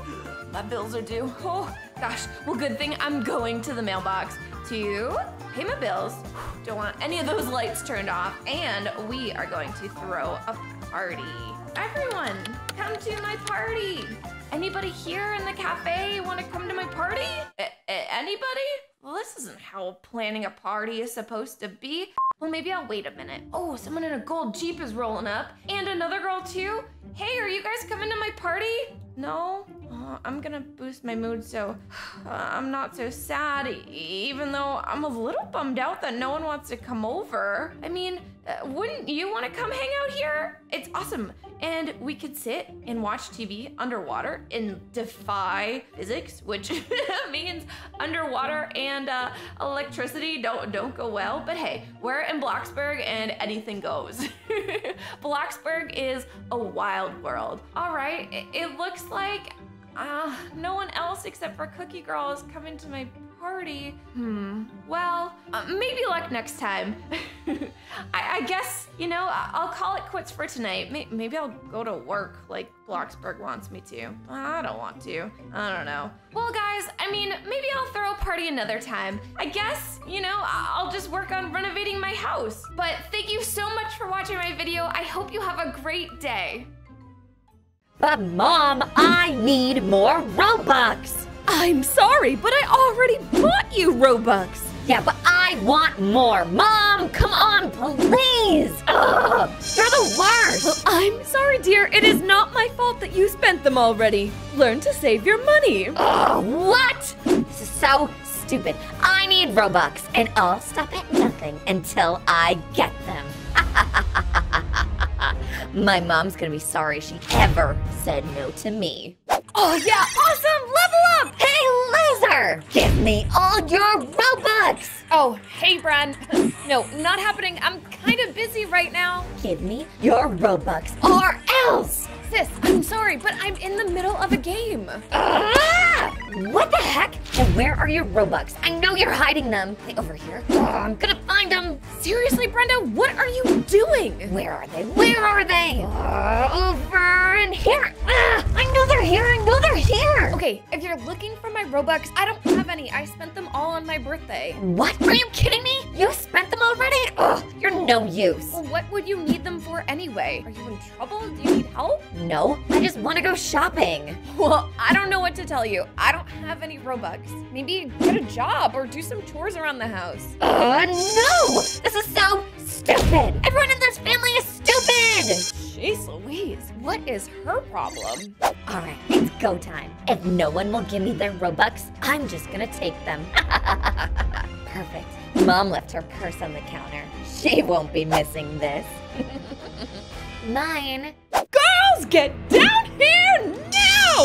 my bills are due. [laughs] Oh gosh, well good thing I'm going to the mailbox to pay my bills. Don't want any of those lights turned off, and we are going to throw a party. Everyone, come to my party. Anybody here in the cafe want to come to my party? A anybody? Well, this isn't how planning a party is supposed to be. Well, maybe I'll wait a minute. Oh, someone in a gold Jeep is rolling up. And another girl too. Hey, are you guys coming to my party? No? Uh, I'm gonna boost my mood so [sighs] uh, I'm not so sad, even though I'm a little bummed out that no one wants to come over. I mean, uh, wouldn't you want to come hang out here? It's awesome. And we could sit and watch TV underwater and defy physics, which [laughs] means underwater and uh, electricity don't, don't go well. But hey, we're in Bloxburg and anything goes. [laughs] Bloxburg is a wild world. All right, it looks like uh, no one else except for Cookie Girl is coming to my party. Hmm. Well, uh, maybe luck next time. [laughs] I, I guess, you know, I- I'll call it quits for tonight. May- maybe I'll go to work like Bloxburg wants me to. I don't want to. I don't know. Well, guys, I mean, maybe I'll throw a party another time. I guess, you know, I- I'll just work on renovating my house. But thank you so much for watching my video. I hope you have a great day. But mom, I need more Robux. I'm sorry, but I already bought you Robux. Yeah, but I want more. Mom, come on, please. Ugh, you're the worst. Well, I'm sorry, dear. It is not my fault that you spent them already. Learn to save your money. Ugh, what? This is so stupid. I need Robux, and I'll stop at nothing until I get them. [laughs] My mom's gonna be sorry she ever said no to me. Oh, yeah, awesome. Level up. Hey, loser! Give me all your Robux! Oh, hey, Bran. [laughs] No, not happening. I'm kind of busy right now. Give me your Robux, or else! Sis, I'm sorry, but I'm in the middle of a game. Ah! What the heck? And where are your Robux? I know you're hiding them. They over here. Oh, I'm gonna find them. Seriously, Brenda, what are you doing? Where are they? Where are they? Uh, over in here. Ah, I know they're here. I know they're here. Okay, if you're looking for my Robux, I don't have any. I spent them all on my birthday. What? Are you kidding me? You spent them already? Ugh, you're no use. Well, what would you need them for anyway? Are you in trouble? Do you need help? No, I just want to go shopping. Well, I don't know what to tell you. I don't have any Robux. Maybe get a job or do some chores around the house. Uh, no! This is so stupid. Everyone in this family is stupid. Jeez Louise, what is her problem? All right, it's go time. If no one will give me their Robux, I'm just gonna take them. [laughs] Perfect. Mom left her purse on the counter. She won't be missing this. [laughs] Mine. Girls, get down here now.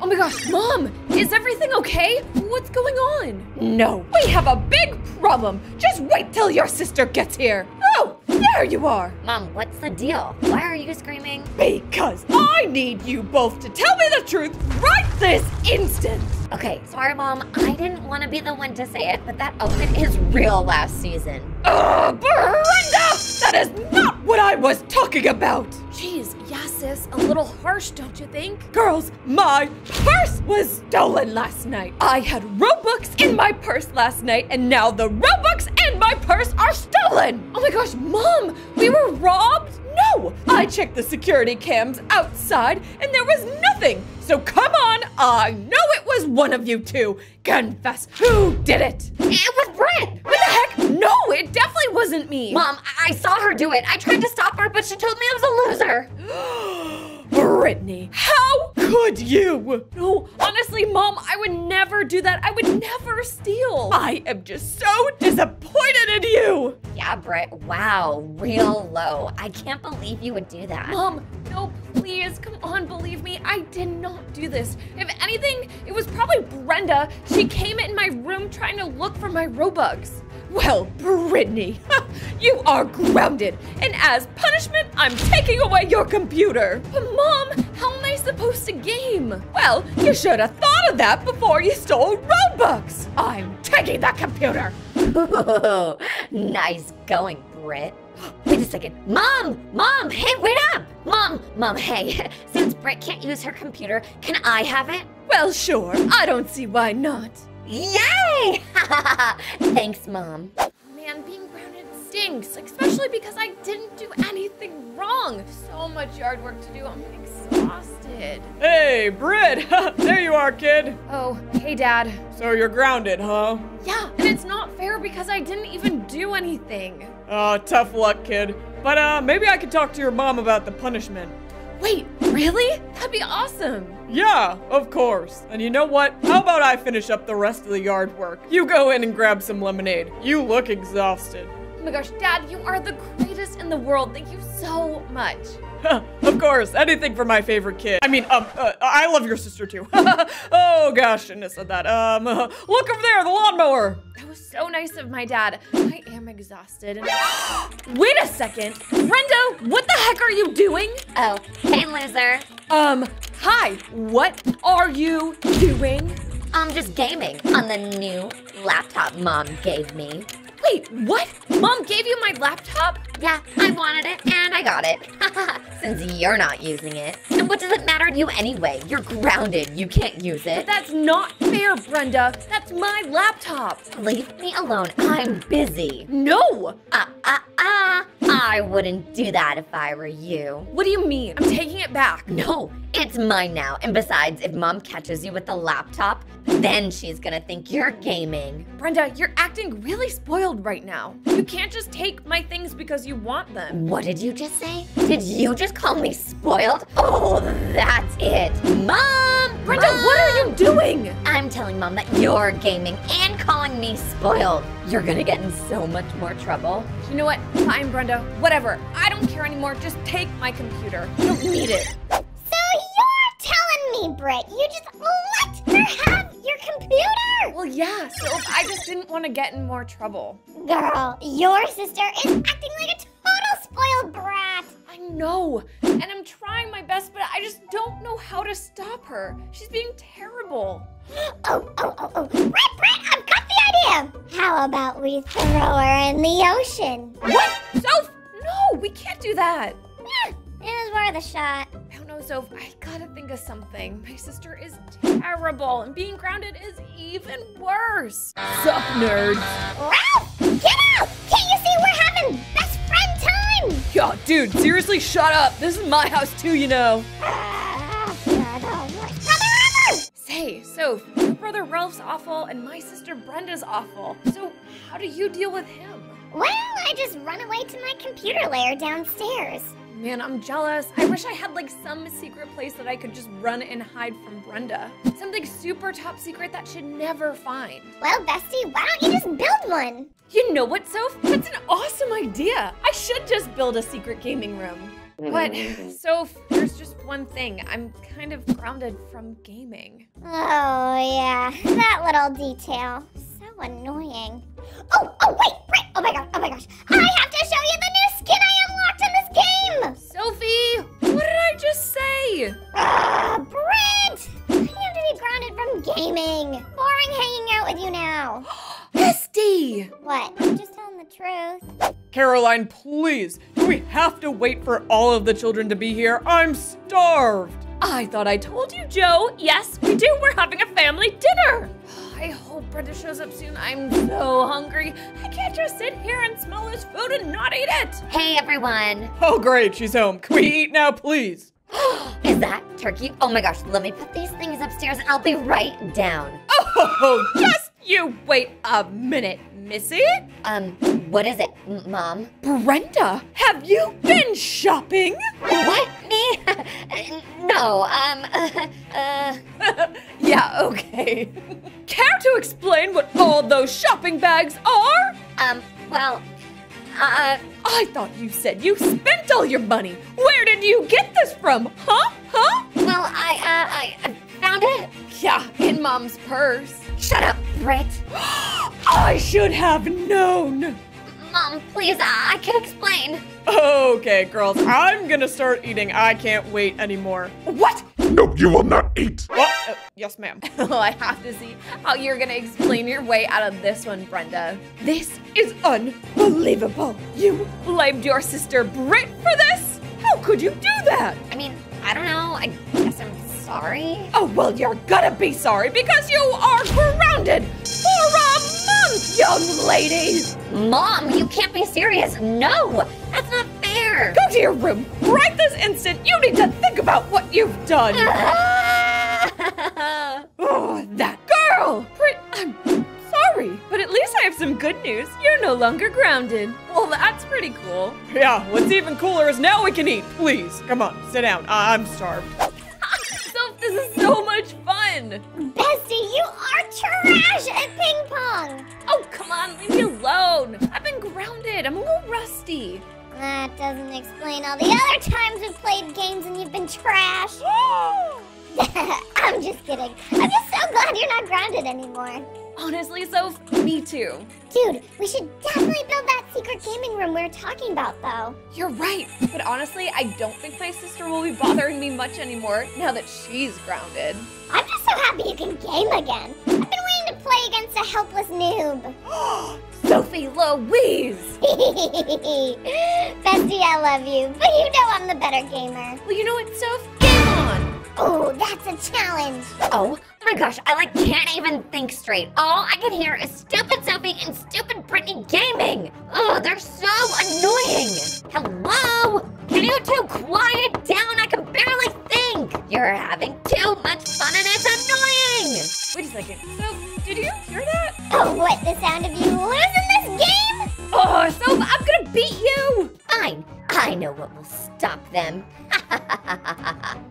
Oh my gosh, Mom, is everything okay? What's going on? No, we have a big problem. Just wait till your sister gets here. Oh, there you are. Mom, what's the deal? Why are you screaming? Because I need you both to tell me the truth right this instant. Okay, sorry, Mom. I didn't want to be the one to say it, but that outfit is real last season. Ugh, Brenda! That is not what I was talking about. Jeez, yeah, sis, a little harsh, don't you think? Girls, my purse was stolen last night. I had Robux in my purse last night, and now the Robux and my purse are stolen. Oh my gosh, Mom, we were robbed? No, I checked the security cams outside, and there was nothing. So come on, I know it was one of you two. Confess who did it. It was Brett! What the heck? No, it definitely wasn't me. Mom, I I saw her do it. I tried to stop her, but she told me I was a loser. [gasps] [gasps] [gasps] Brittany, how could you? No, honestly, Mom, I would never do that. I would never steal. I am just so disappointed in you. Yeah, Brett, wow, real low. I can't believe you would do that. Mom, no, please, come on, believe me, I did not do this. If anything, it was probably Brenda. She came in my room trying to look for my Robux. Well, Brittany, [laughs] you are grounded, and as punishment, I'm taking away your computer. But Mom, how am I supposed to game? Well, you should have thought of that before you stole Robux. I'm taking that computer. Ooh, [laughs] nice going, Britt. [gasps] Wait a second. Mom! Mom! Hey, wait up! Mom! Mom, hey. [laughs] Since Britt can't use her computer, can I have it? Well, sure, I don't see why not. Yay! [laughs] Thanks, Mom. Man, being grounded stinks, especially because I didn't do anything wrong. So much yard work to do, I'm exhausted. Hey, Brit! [laughs] there you are, kid. Oh, hey, Dad. So you're grounded, huh? Yeah, and it's not fair because I didn't even do anything. Uh, tough luck, kid. But, uh, maybe I could talk to your mom about the punishment. Wait, really? That'd be awesome. Yeah, of course. And you know what? How about I finish up the rest of the yard work? You go in and grab some lemonade. You look exhausted. Oh my gosh, Dad, you are the greatest in the world. Thank you so much. [laughs] of course, anything for my favorite kid. I mean, um, uh, I love your sister too. [laughs] oh gosh, shouldn't have said that. Um, uh, [laughs] look over there, the lawnmower. That was so nice of my dad. I am exhausted. [gasps] Wait a second, Brenda, what the heck are you doing? Oh, hey, loser. Um, hi, what are you doing? I'm just gaming on the new laptop mom gave me. Wait, what? Mom gave you my laptop? Yeah, I wanted it and I got it. [laughs] Since you're not using it. And what does it matter to you anyway? You're grounded. You can't use it. That's not fair, Brenda. That's my laptop. Leave me alone. I'm busy. No! Ah, ah, ah. I wouldn't do that if I were you. What do you mean? I'm taking it back. No, it's mine now. And besides, if mom catches you with the laptop, then she's gonna think you're gaming. Brenda, you're acting really spoiled right now. You can't just take my things because you want them. What did you just say? Did you just call me spoiled? Oh, that's it. Mom! Brenda, Mom! what are you doing? I'm telling mom that you're gaming and calling me spoiled. You're gonna get in so much more trouble. You know what? Fine, Brenda. Whatever. I don't care anymore. Just take my computer. You don't need it. Telling me, Britt, you just let her have your computer? Well, yeah, so I just didn't want to get in more trouble. Girl, your sister is acting like a total spoiled brat. I know, and I'm trying my best, but I just don't know how to stop her. She's being terrible. [gasps] Oh, oh, oh, oh. Britt, Britt, I've got the idea. How about we throw her in the ocean? What? Soph! No, we can't do that. Eh, it was worth a shot. I don't know, Soph. I gotta think of something. My sister is terrible, and being grounded is even worse. Sup, nerds? Ralph, get out! Can't you see we're having best friend time? Yo, dude, seriously, shut up. This is my house too, you know. You're the worst brother ever! Say, Soph, your brother Ralph's awful, and my sister Brenda's awful. So, how do you deal with him? Well, I just run away to my computer lair downstairs. Man, I'm jealous. I wish I had like some secret place that I could just run and hide from Brenda. Something super top secret that she'd never find. Well, Bestie, why don't you just build one? You know what, Soph? That's an awesome idea. I should just build a secret gaming room. But, [laughs] Soph, there's just one thing. I'm kind of grounded from gaming. Oh, yeah, that little detail. So annoying. Oh, oh, wait, Britt! Oh my gosh, oh my gosh. I have to show you the new skin I unlocked in game! Sophie, what did I just say? Ah, Britt! I have to be grounded from gaming. Boring hanging out with you now. [gasps] Bestie! What? I'm just telling the truth. Caroline, please. Do we have to wait for all of the children to be here? I'm starved. I thought I told you, Joe. Yes, we do. We're having a family dinner. I hope Brenda shows up soon. I'm so hungry. I can't just sit here and smell this food and not eat it. Hey everyone. Oh, great, she's home. Can we eat now, please? [gasps] Is that turkey? Oh my gosh, let me put these things upstairs and I'll be right down. Oh, [laughs] just you wait a minute, Missy. Um, what is it, Mom? Brenda, have you been shopping? What? Me? [laughs] no, um, uh, [laughs] uh, yeah, okay. Care to explain what all those shopping bags are? um, well, uh, I thought you said you spent all your money. Where did you get this from? Huh? Huh? well, I, uh, I, I found it. Yeah, in mom's purse. Shut up, Britt. [gasps] I should have known. Mom, please, I can explain. Okay, girls, I'm gonna start eating. I can't wait anymore. What? No, you will not eat. What? Uh, yes, ma'am. [laughs] Oh, I have to see how you're gonna explain your way out of this one, Brenda. This is unbelievable. You blamed your sister Britt for this? How could you do that? I mean, I don't know. I guess I'm sorry. Oh, well, you're gonna be sorry because you are grounded for a month, young lady. Mom, you can't be serious. No, that's not fair. Go to your room right this instant. You need to think about what you've done. [laughs] Oh, that girl! Brit, I'm sorry, but at least I have some good news. You're no longer grounded. Well, that's pretty cool. Yeah, what's even cooler is now we can eat. Please, come on, sit down. I- I'm starved. This is so much fun. Bestie, you are trash at ping pong. Oh, come on, leave me alone. I've been grounded. I'm a little rusty. That doesn't explain all the other times we've played games and you've been trash. [gasps] [laughs] I'm just kidding. I'm just so glad you're not grounded anymore. Honestly, so me too. Dude, we should definitely build that secret gaming room we were talking about, though. You're right. But honestly, I don't think my sister will be bothering me much anymore now that she's grounded. I'm just so happy happy you can game again. I've been waiting to play against a helpless noob. [gasps] [gasps] Sophie Louise! [laughs] Bestie, I love you, but you know I'm the better gamer. Well, you know what, Soph? Game on! Oh, that's a challenge. Oh my gosh, I like can't even think straight. All I can hear is stupid Sophie and stupid Brittany gaming. Oh, they're so annoying. Hello? Can you two quiet down? I can barely think. You're having too much fun and it's annoying. Wait a second. So, did you hear that? Oh, what, the sound of you losing this game? Oh, Soph, I'm gonna beat you! Fine, I know what will stop them. [laughs]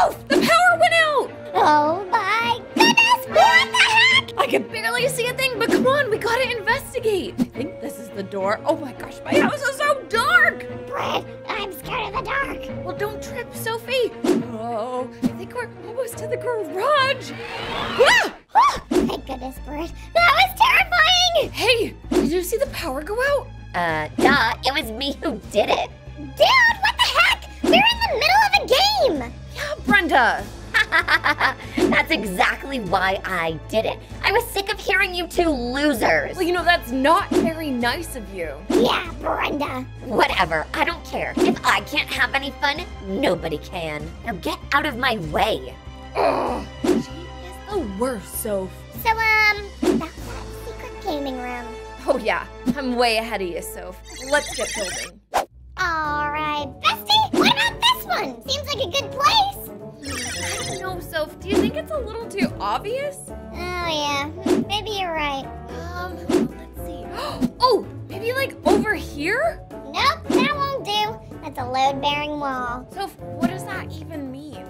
Soph, the power went out! Oh my goodness, what the heck? I can barely see a thing, but come on, we gotta investigate. I think this is the door. Oh my gosh, my house is so dark! Brett, I'm scared of the dark. Well, don't trip, Sophie. Oh, I think we're almost to the garage. Ah! Oh, thank goodness, Brett. That was terrifying. Hey, did you see the power go out? Uh, duh, it was me who did it. Dude, what the heck? We're in the middle of a game. Yeah, Brenda. [laughs] That's exactly why I did it. I was sick of hearing you two losers. Well, you know, that's not very nice of you. Yeah, Brenda. Whatever, I don't care. If I can't have any fun, nobody can. Now get out of my way. Ugh, she is the worst, Soph. So, um, that's that secret gaming room. Oh yeah, I'm way ahead of you, Soph. Let's get building. All right, Bestie, what about this one? Seems like a good place. I don't know, Soph. Do you think it's a little too obvious? Oh, yeah, maybe you're right. Um, let's see. [gasps] Oh, maybe like over here? Nope, that won't do. That's a load-bearing wall. Soph, what does that even mean?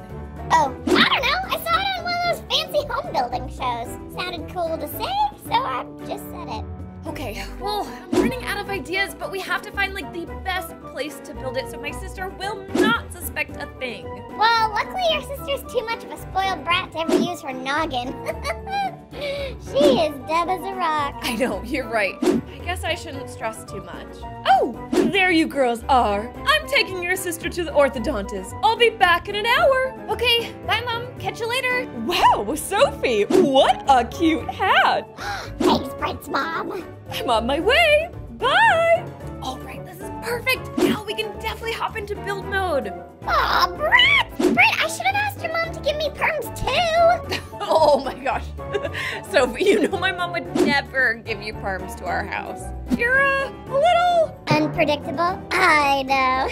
Oh, I don't know. I saw it on one of those fancy home building shows. Sounded cool to say, so I just said it. Okay, well, I'm running out of ideas, but we have to find like the best place to build it so my sister will not suspect a thing. Well, luckily your sister's too much of a spoiled brat to ever use her noggin. [laughs] she is dumb as a rock. I know, you're right. I guess I shouldn't stress too much. Oh, there you girls are. I'm taking your sister to the orthodontist. I'll be back in an hour. Okay, bye, Mom. Catch you later. Wow, Sophie, what a cute hat. [gasps] Thanks, Prince mom. I'm on my way. Bye. All right, this is perfect. Now we can definitely hop into build mode. Aw, Brett! Brett, I should have asked your mom to give me perms too. [laughs] Oh my gosh. [laughs] Sophie, you know my mom would never give you perms to our house. You're uh, a little. Unpredictable? I know.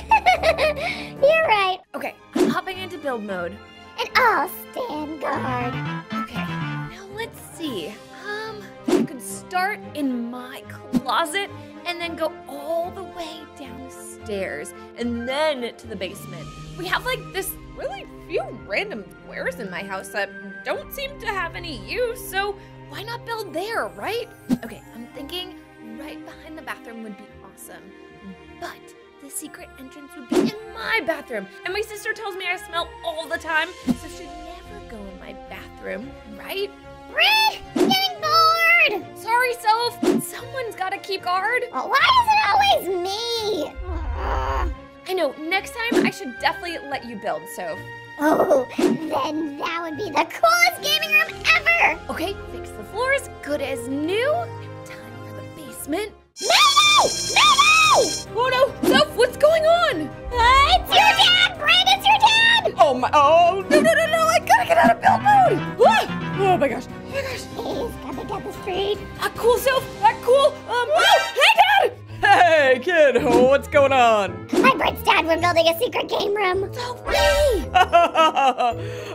[laughs] You're right. Okay, I'm hopping into build mode. And I'll stand guard. Okay, now let's see. Start in my closet and then go all the way downstairs and then to the basement. We have like this really few random squares in my house that don't seem to have any use, so why not build there, right? Okay, I'm thinking right behind the bathroom would be awesome. But the secret entrance would be in my bathroom. And my sister tells me I smell all the time, so she'd never go in my bathroom, right? Getting bored. Sorry, Soph. Someone's gotta keep guard. Well, why is it always me? Ugh. I know, next time I should definitely let you build, Soph. Oh, then that would be the coolest gaming room ever. Okay, fix the floors, good as new. Time for the basement. Mayday! Mayday! Oh no, Soph, what's going on? Uh, it's your dad, Brett. It's your dad. Oh my, oh, no, no, no, no, I gotta get out of build mode. Ah! Oh my gosh, oh my gosh. Down the street. Cool, Soph, not cool. Um, hey, kid, what's going on? Hi, Brett's dad. We're building a secret game room. Sophie! [laughs]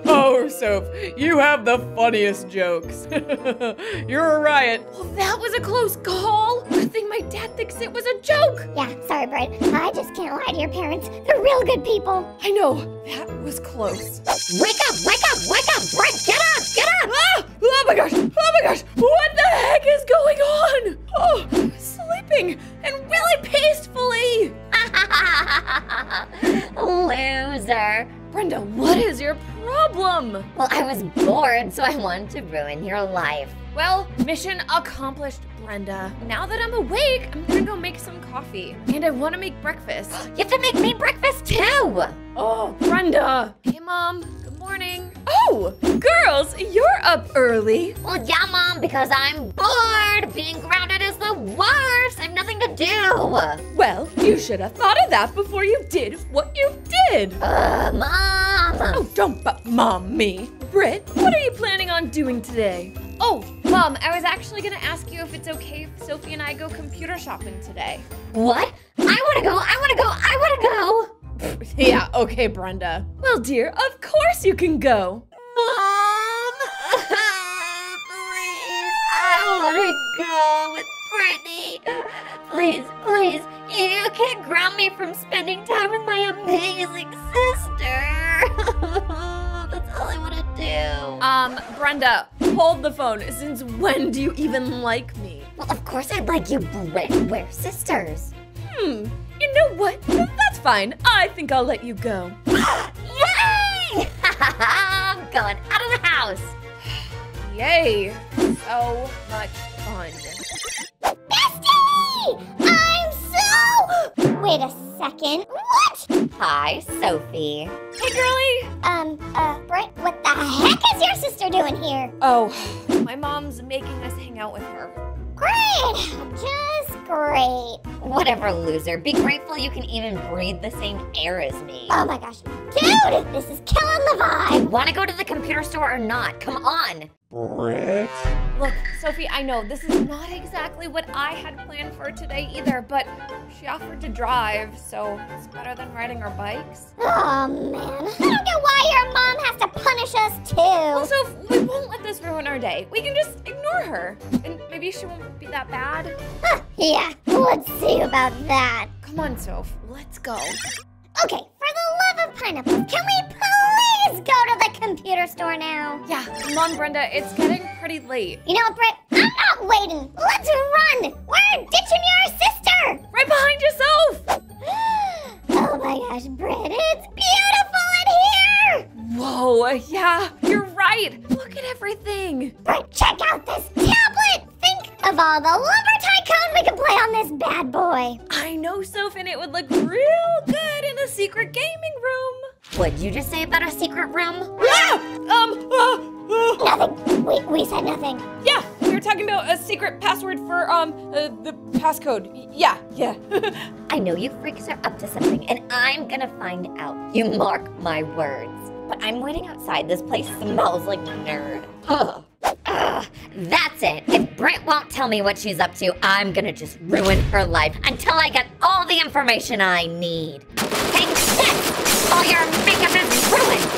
oh, Soph, you have the funniest jokes. [laughs] You're a riot. Well, that was a close call. Good thing my dad thinks it was a joke. Yeah, sorry, Brett. I just can't lie to your parents. They're real good people. I know, that was close. Wake up, wake up, wake up, Brett, get up, get up! Ah! Oh my gosh! Oh my gosh! What the heck is going on? Oh, I'm sleeping and really peacefully. [laughs] Loser. Brenda, what is your problem? Well, I was bored, so I wanted to ruin your life. Well, mission accomplished, Brenda. Now that I'm awake, I'm gonna go make some coffee. And I wanna make breakfast. [gasps] You have to make me breakfast too. Oh, Brenda. Hey, Mom. Good morning. Oh, girls, you're up early. Well, yeah, Mom, because I'm bored. Being grounded is the worst. I have nothing to do. Well, you should have thought of that before you did what you did. Uh, Mom. Oh, don't but mom me. Britt, what are you planning on doing today? Oh, Mom, I was actually gonna ask you if it's okay if Sophie and I go computer shopping today. What? I want to go. I want to go. I want to go. [laughs] Yeah, okay, Brenda. Well, dear, of course you can go. Mom, please, I want to go with Brittany. Please, please, you can't ground me from spending time with my amazing sister. [laughs] That's all I want to do. Um, Brenda, hold the phone. Since when do you even like me? Well, of course I'd like you, Britt. We're sisters. Hmm, you know what? That's fine. I think I'll let you go. [gasps] Yay! [laughs] I'm going out of the house. Yay! So much fun. Bestie! I'm so. [gasps] Wait a second. What? Hi, Sophie. Hey, girlie. Um, uh, Britt, what the heck is your sister doing here? Oh, [sighs] my mom's making us hang out with her. Great! Just great. Whatever, loser. Be grateful you can even breathe the same air as me. Oh my gosh. Dude, this is killing the vibe. Want to go to the computer store or not? Come on. Look, Sophie, I know this is not exactly what I had planned for today either, but she offered to drive, so it's better than riding our bikes. Oh man. I don't get why your mom has to punish us too. Also, we won't let this ruin our day. We can just ignore her, and maybe she won't be that bad. Huh, yeah, let's see about that. Come on, Soph, let's go. Okay, for the love of pineapples, can we please go to the computer store now? Yeah, come on, Brenda, it's getting pretty late. You know what, Britt? I'm not waiting. Let's run. We're ditching your sister. Right behind yourself. [gasps] Oh my gosh, Britt, it's beautiful in here. Whoa, yeah, you're right. Look at everything. Britt, check out this tablet. Think of all the lumber tycoon we can play on this bad boy. I know, Soph, and it would look real good in a secret gaming room. What'd you just say about a secret room? Ah! Um, uh, uh, Nothing. We, we said nothing. yeah, we were talking about a secret password for, um, uh, the passcode. Yeah, yeah. [laughs] I know you freaks are up to something, and I'm gonna find out. You mark my words. But I'm waiting outside. This place smells like nerd. Ugh. Ugh. Ah, that's it. If Britt won't tell me what she's up to, I'm gonna just ruin her life until I get all the information I need. Take this! All your makeup is ruined!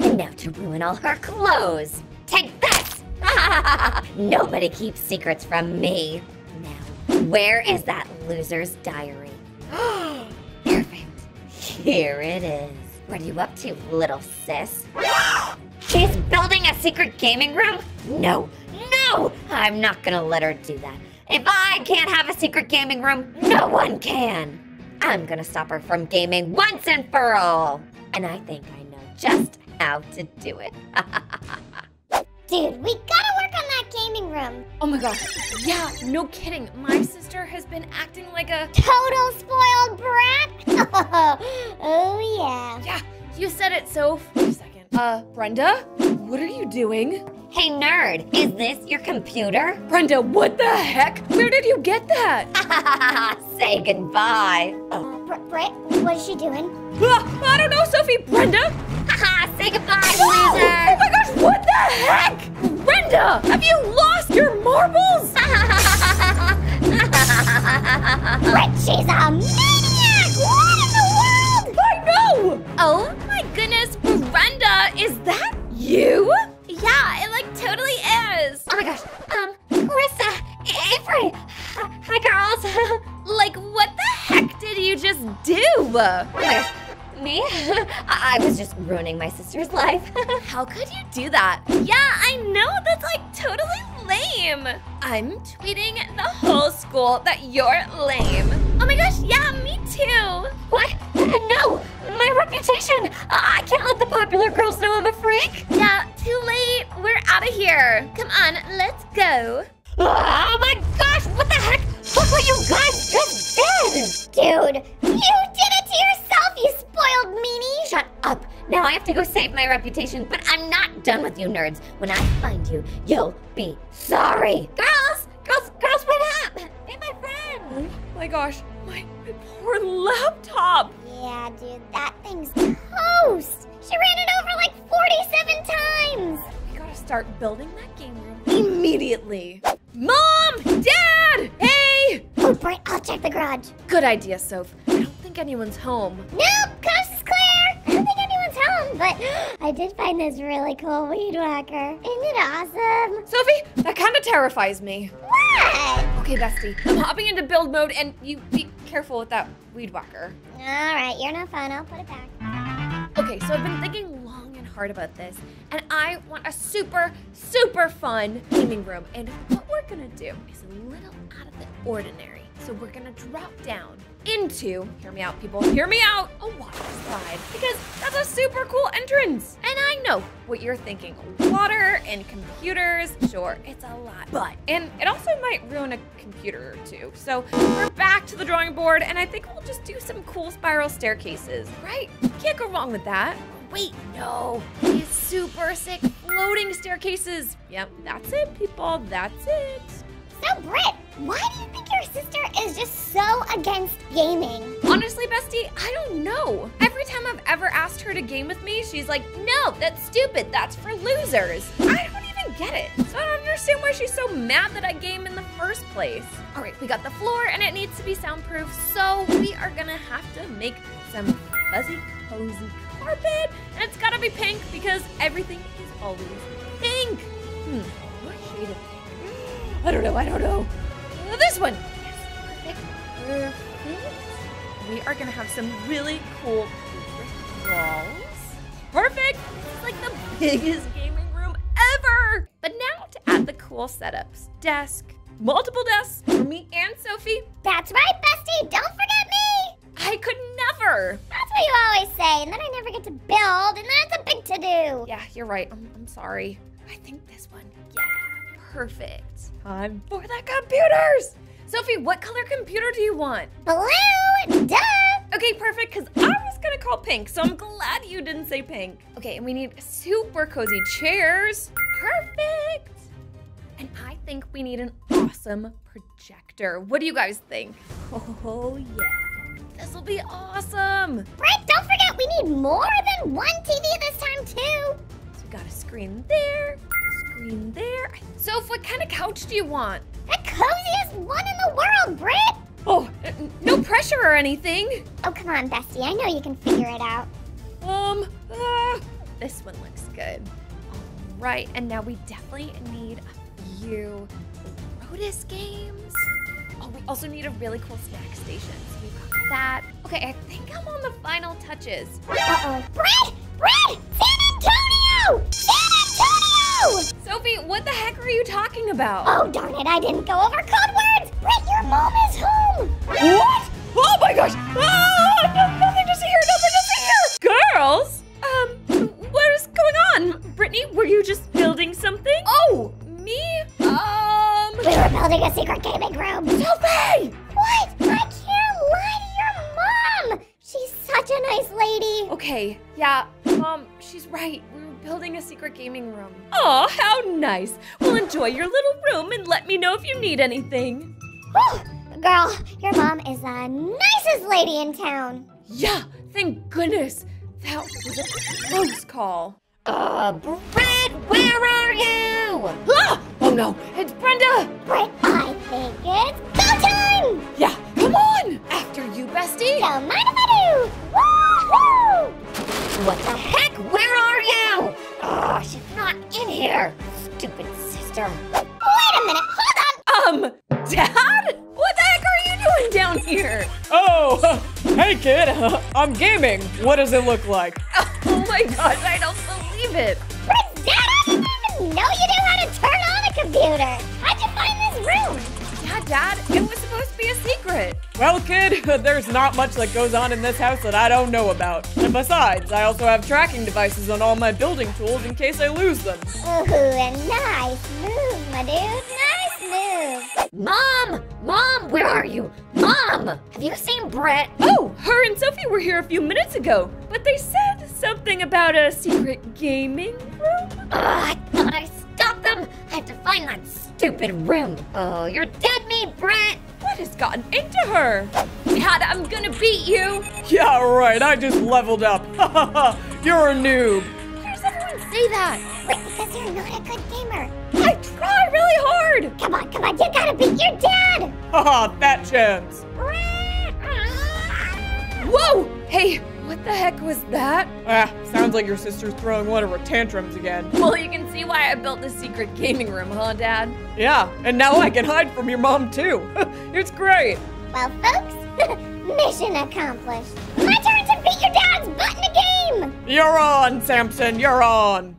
[laughs] and now to ruin all her clothes. Take this! [laughs] Nobody keeps secrets from me. Now, where is that loser's diary? [gasps] Perfect. Here it is. What are you up to, little sis? She's building a secret gaming room? No, no! I'm not gonna let her do that. If I can't have a secret gaming room, no one can. I'm gonna stop her from gaming once and for all. And I think I know just how to do it. [laughs] Dude, we gotta work on that gaming room. oh my gosh. Yeah, no kidding. My sister has been acting like a. Total spoiled brat. [laughs] oh yeah. Yeah, you said it, Soph. Wait a second. Uh, Brenda? What are you doing? hey, nerd, is this your computer? Brenda, what the heck? Where did you get that? [laughs] Say goodbye. Uh, Br- Britt, what is she doing? Ah, I don't know, Sophie. Brenda? Say goodbye, Oh loser. my gosh, what the heck? Brenda, have you lost your marbles? [laughs] Britt, she's a maniac! What in the world? I know! Oh my goodness, Brenda, is that you? Yeah, it like totally is. Oh my gosh. Um, Carissa, Avery. Hi, girls. [laughs] Like, what the heck did you just do? Oh my gosh. Me? [laughs] I I was just ruining my sister's life. [laughs] How could you do that? Yeah, I know, that's like totally lame. I'm tweeting the whole school that you're lame. Oh my gosh, yeah, me too. what? No, my reputation. I can't let the popular girls know I'm a freak. Yeah, too late. We're out of here. Come on, let's go. Oh my gosh, what the heck? Look what you guys just did. Dude, you did it to yourself, you spoiled meanie! Shut up. Now I have to go save my reputation, but I'm not done with you nerds. When I find you, you'll be sorry. Girls, girls, girls, what up? Be my friend. My gosh, my, my poor laptop. Yeah, dude, that thing's toast. She ran it over like 47 times. We gotta start building that game room immediately. Mom! Dad! Hey! Oh, Britt, I'll check the garage. Good idea, Soph. I don't think anyone's home. Nope, coast is clear. I don't think anyone's home, but [gasps] I did find this really cool weed whacker. Isn't it awesome? Sophie, that kind of terrifies me. What? Okay, bestie, I'm hopping into build mode, and you be careful with that weed whacker. All right, you're no fun. I'll put it back. Okay, so I've been thinking long and hard about this, and I want a super, super fun gaming room. And what we're gonna do is a little out of the ordinary. So we're gonna drop down into, hear me out, people, hear me out, a water slide. Because that's a super cool entrance. And I know what you're thinking. Water and computers, sure, it's a lot. But, and it also might ruin a computer or two. So we're back to the drawing board, and I think we'll just do some cool spiral staircases, right? Can't go wrong with that. Wait, no. These super sick floating staircases. Yep, that's it, people. That's it. So, Britt, why do you think your sister is just so against gaming? Honestly, Bestie, I don't know. Every time I've ever asked her to game with me, she's like, no, that's stupid. That's for losers. I don't even get it. So I don't understand why she's so mad that I game in the first place. All right, we got the floor and it needs to be soundproof. So we are gonna have to make some fuzzy, cozy carpet. And it's gotta be pink because everything is always pink. Hmm, what shade of pink? I don't know, I don't know. Uh, this one. Yes, perfect, perfect. We are gonna have some really cool brick walls. Perfect! This is like the biggest gaming room ever! But now to add the cool setups. Desk, multiple desks for me and Sophie. That's right, bestie. Don't forget me. I could never. That's what you always say, and then I never get to build, and then it's a big to do. Yeah, you're right. I'm, I'm sorry. I think this one. Perfect. Time for the computers! Sophie, what color computer do you want? Blue, duh. Okay, perfect, because I was gonna call pink, so I'm glad you didn't say pink. Okay, and we need super cozy chairs. Perfect! And I think we need an awesome projector. What do you guys think? Oh, yeah. This will be awesome. Britt, don't forget we need more than one TV this time too. So we got a screen there, screen there. Soph, what kind of couch do you want? The coziest one in the world, Britt. Oh, n- no pressure or anything. Oh, come on, bestie. I know you can figure it out. Um, uh, this one looks good. All right, and now we definitely need a few Rotus games. Oh, we also need a really cool snack station. So we've got that. Okay, I think I'm on the final touches. Uh-oh. Britt! Britt! San Antonio! Sophie, what the heck are you talking about? Oh, darn it. I didn't go over code words. Britt, your mom is home. What? Oh my gosh! Ah, no, nothing to see here, nothing to see here! Girls? Um, what is going on? Brittany, were you just building something? Oh, me? Um, We were building a secret gaming room. Sophie! What? I can't lie to your mom. She's such a nice lady. Okay, yeah, Mom, she's right. We were building a secret gaming room. Aw, how nice. Well, enjoy your little room and let me know if you need anything. Whew. Girl, your mom is the nicest lady in town. Yeah, thank goodness. That was a close call. Uh, Brett, where are you? Ah! Oh no, it's Brenda! Britt, I think it's go time. Yeah, come on! After you, bestie! Don't mind if I do. Woo-hoo! What the heck? Where are you? Oh, she's not in here. Stupid sister. Wait a minute. Hold on. Um, Dad? What the heck are you doing down here? Oh, [laughs] hey kid, I'm gaming. What does it look like? [laughs] Oh my gosh, I don't believe it. Britt's dad, I didn't even know you knew how to turn on a computer. How'd you find this room? Yeah, Dad, it was supposed to be a secret. Well, kid, [laughs] there's not much that goes on in this house that I don't know about. And besides, I also have tracking devices on all my building tools in case I lose them. Ooh, a nice move, my dude. Nice move. Mom! Mom, where are you? Mom! Have you seen Brett? Oh, her and Sophie were here a few minutes ago, but they said something about a secret gaming room? Ugh, I thought I stopped them. I have to find that stupid room. Oh, you're dead meat, Brett. What has gotten into her? Dad, I'm gonna beat you. Yeah, right. I just leveled up. Ha ha ha! You're a noob. Why does everyone say that? Wait, because you're not a good gamer. I try really hard. Come on, come on, you gotta beat your dad! [laughs] Haha, fat chance. Whoa! Hey, what the heck was that? Ah, sounds like your sister's throwing one of her tantrums again. Well, you can see why I built this secret gaming room, huh, Dad? Yeah, and now I can hide from your mom too. [laughs] it's great. Well, folks, [laughs] mission accomplished. My turn to beat your dad's butt in a game! You're on, Samson. You're on.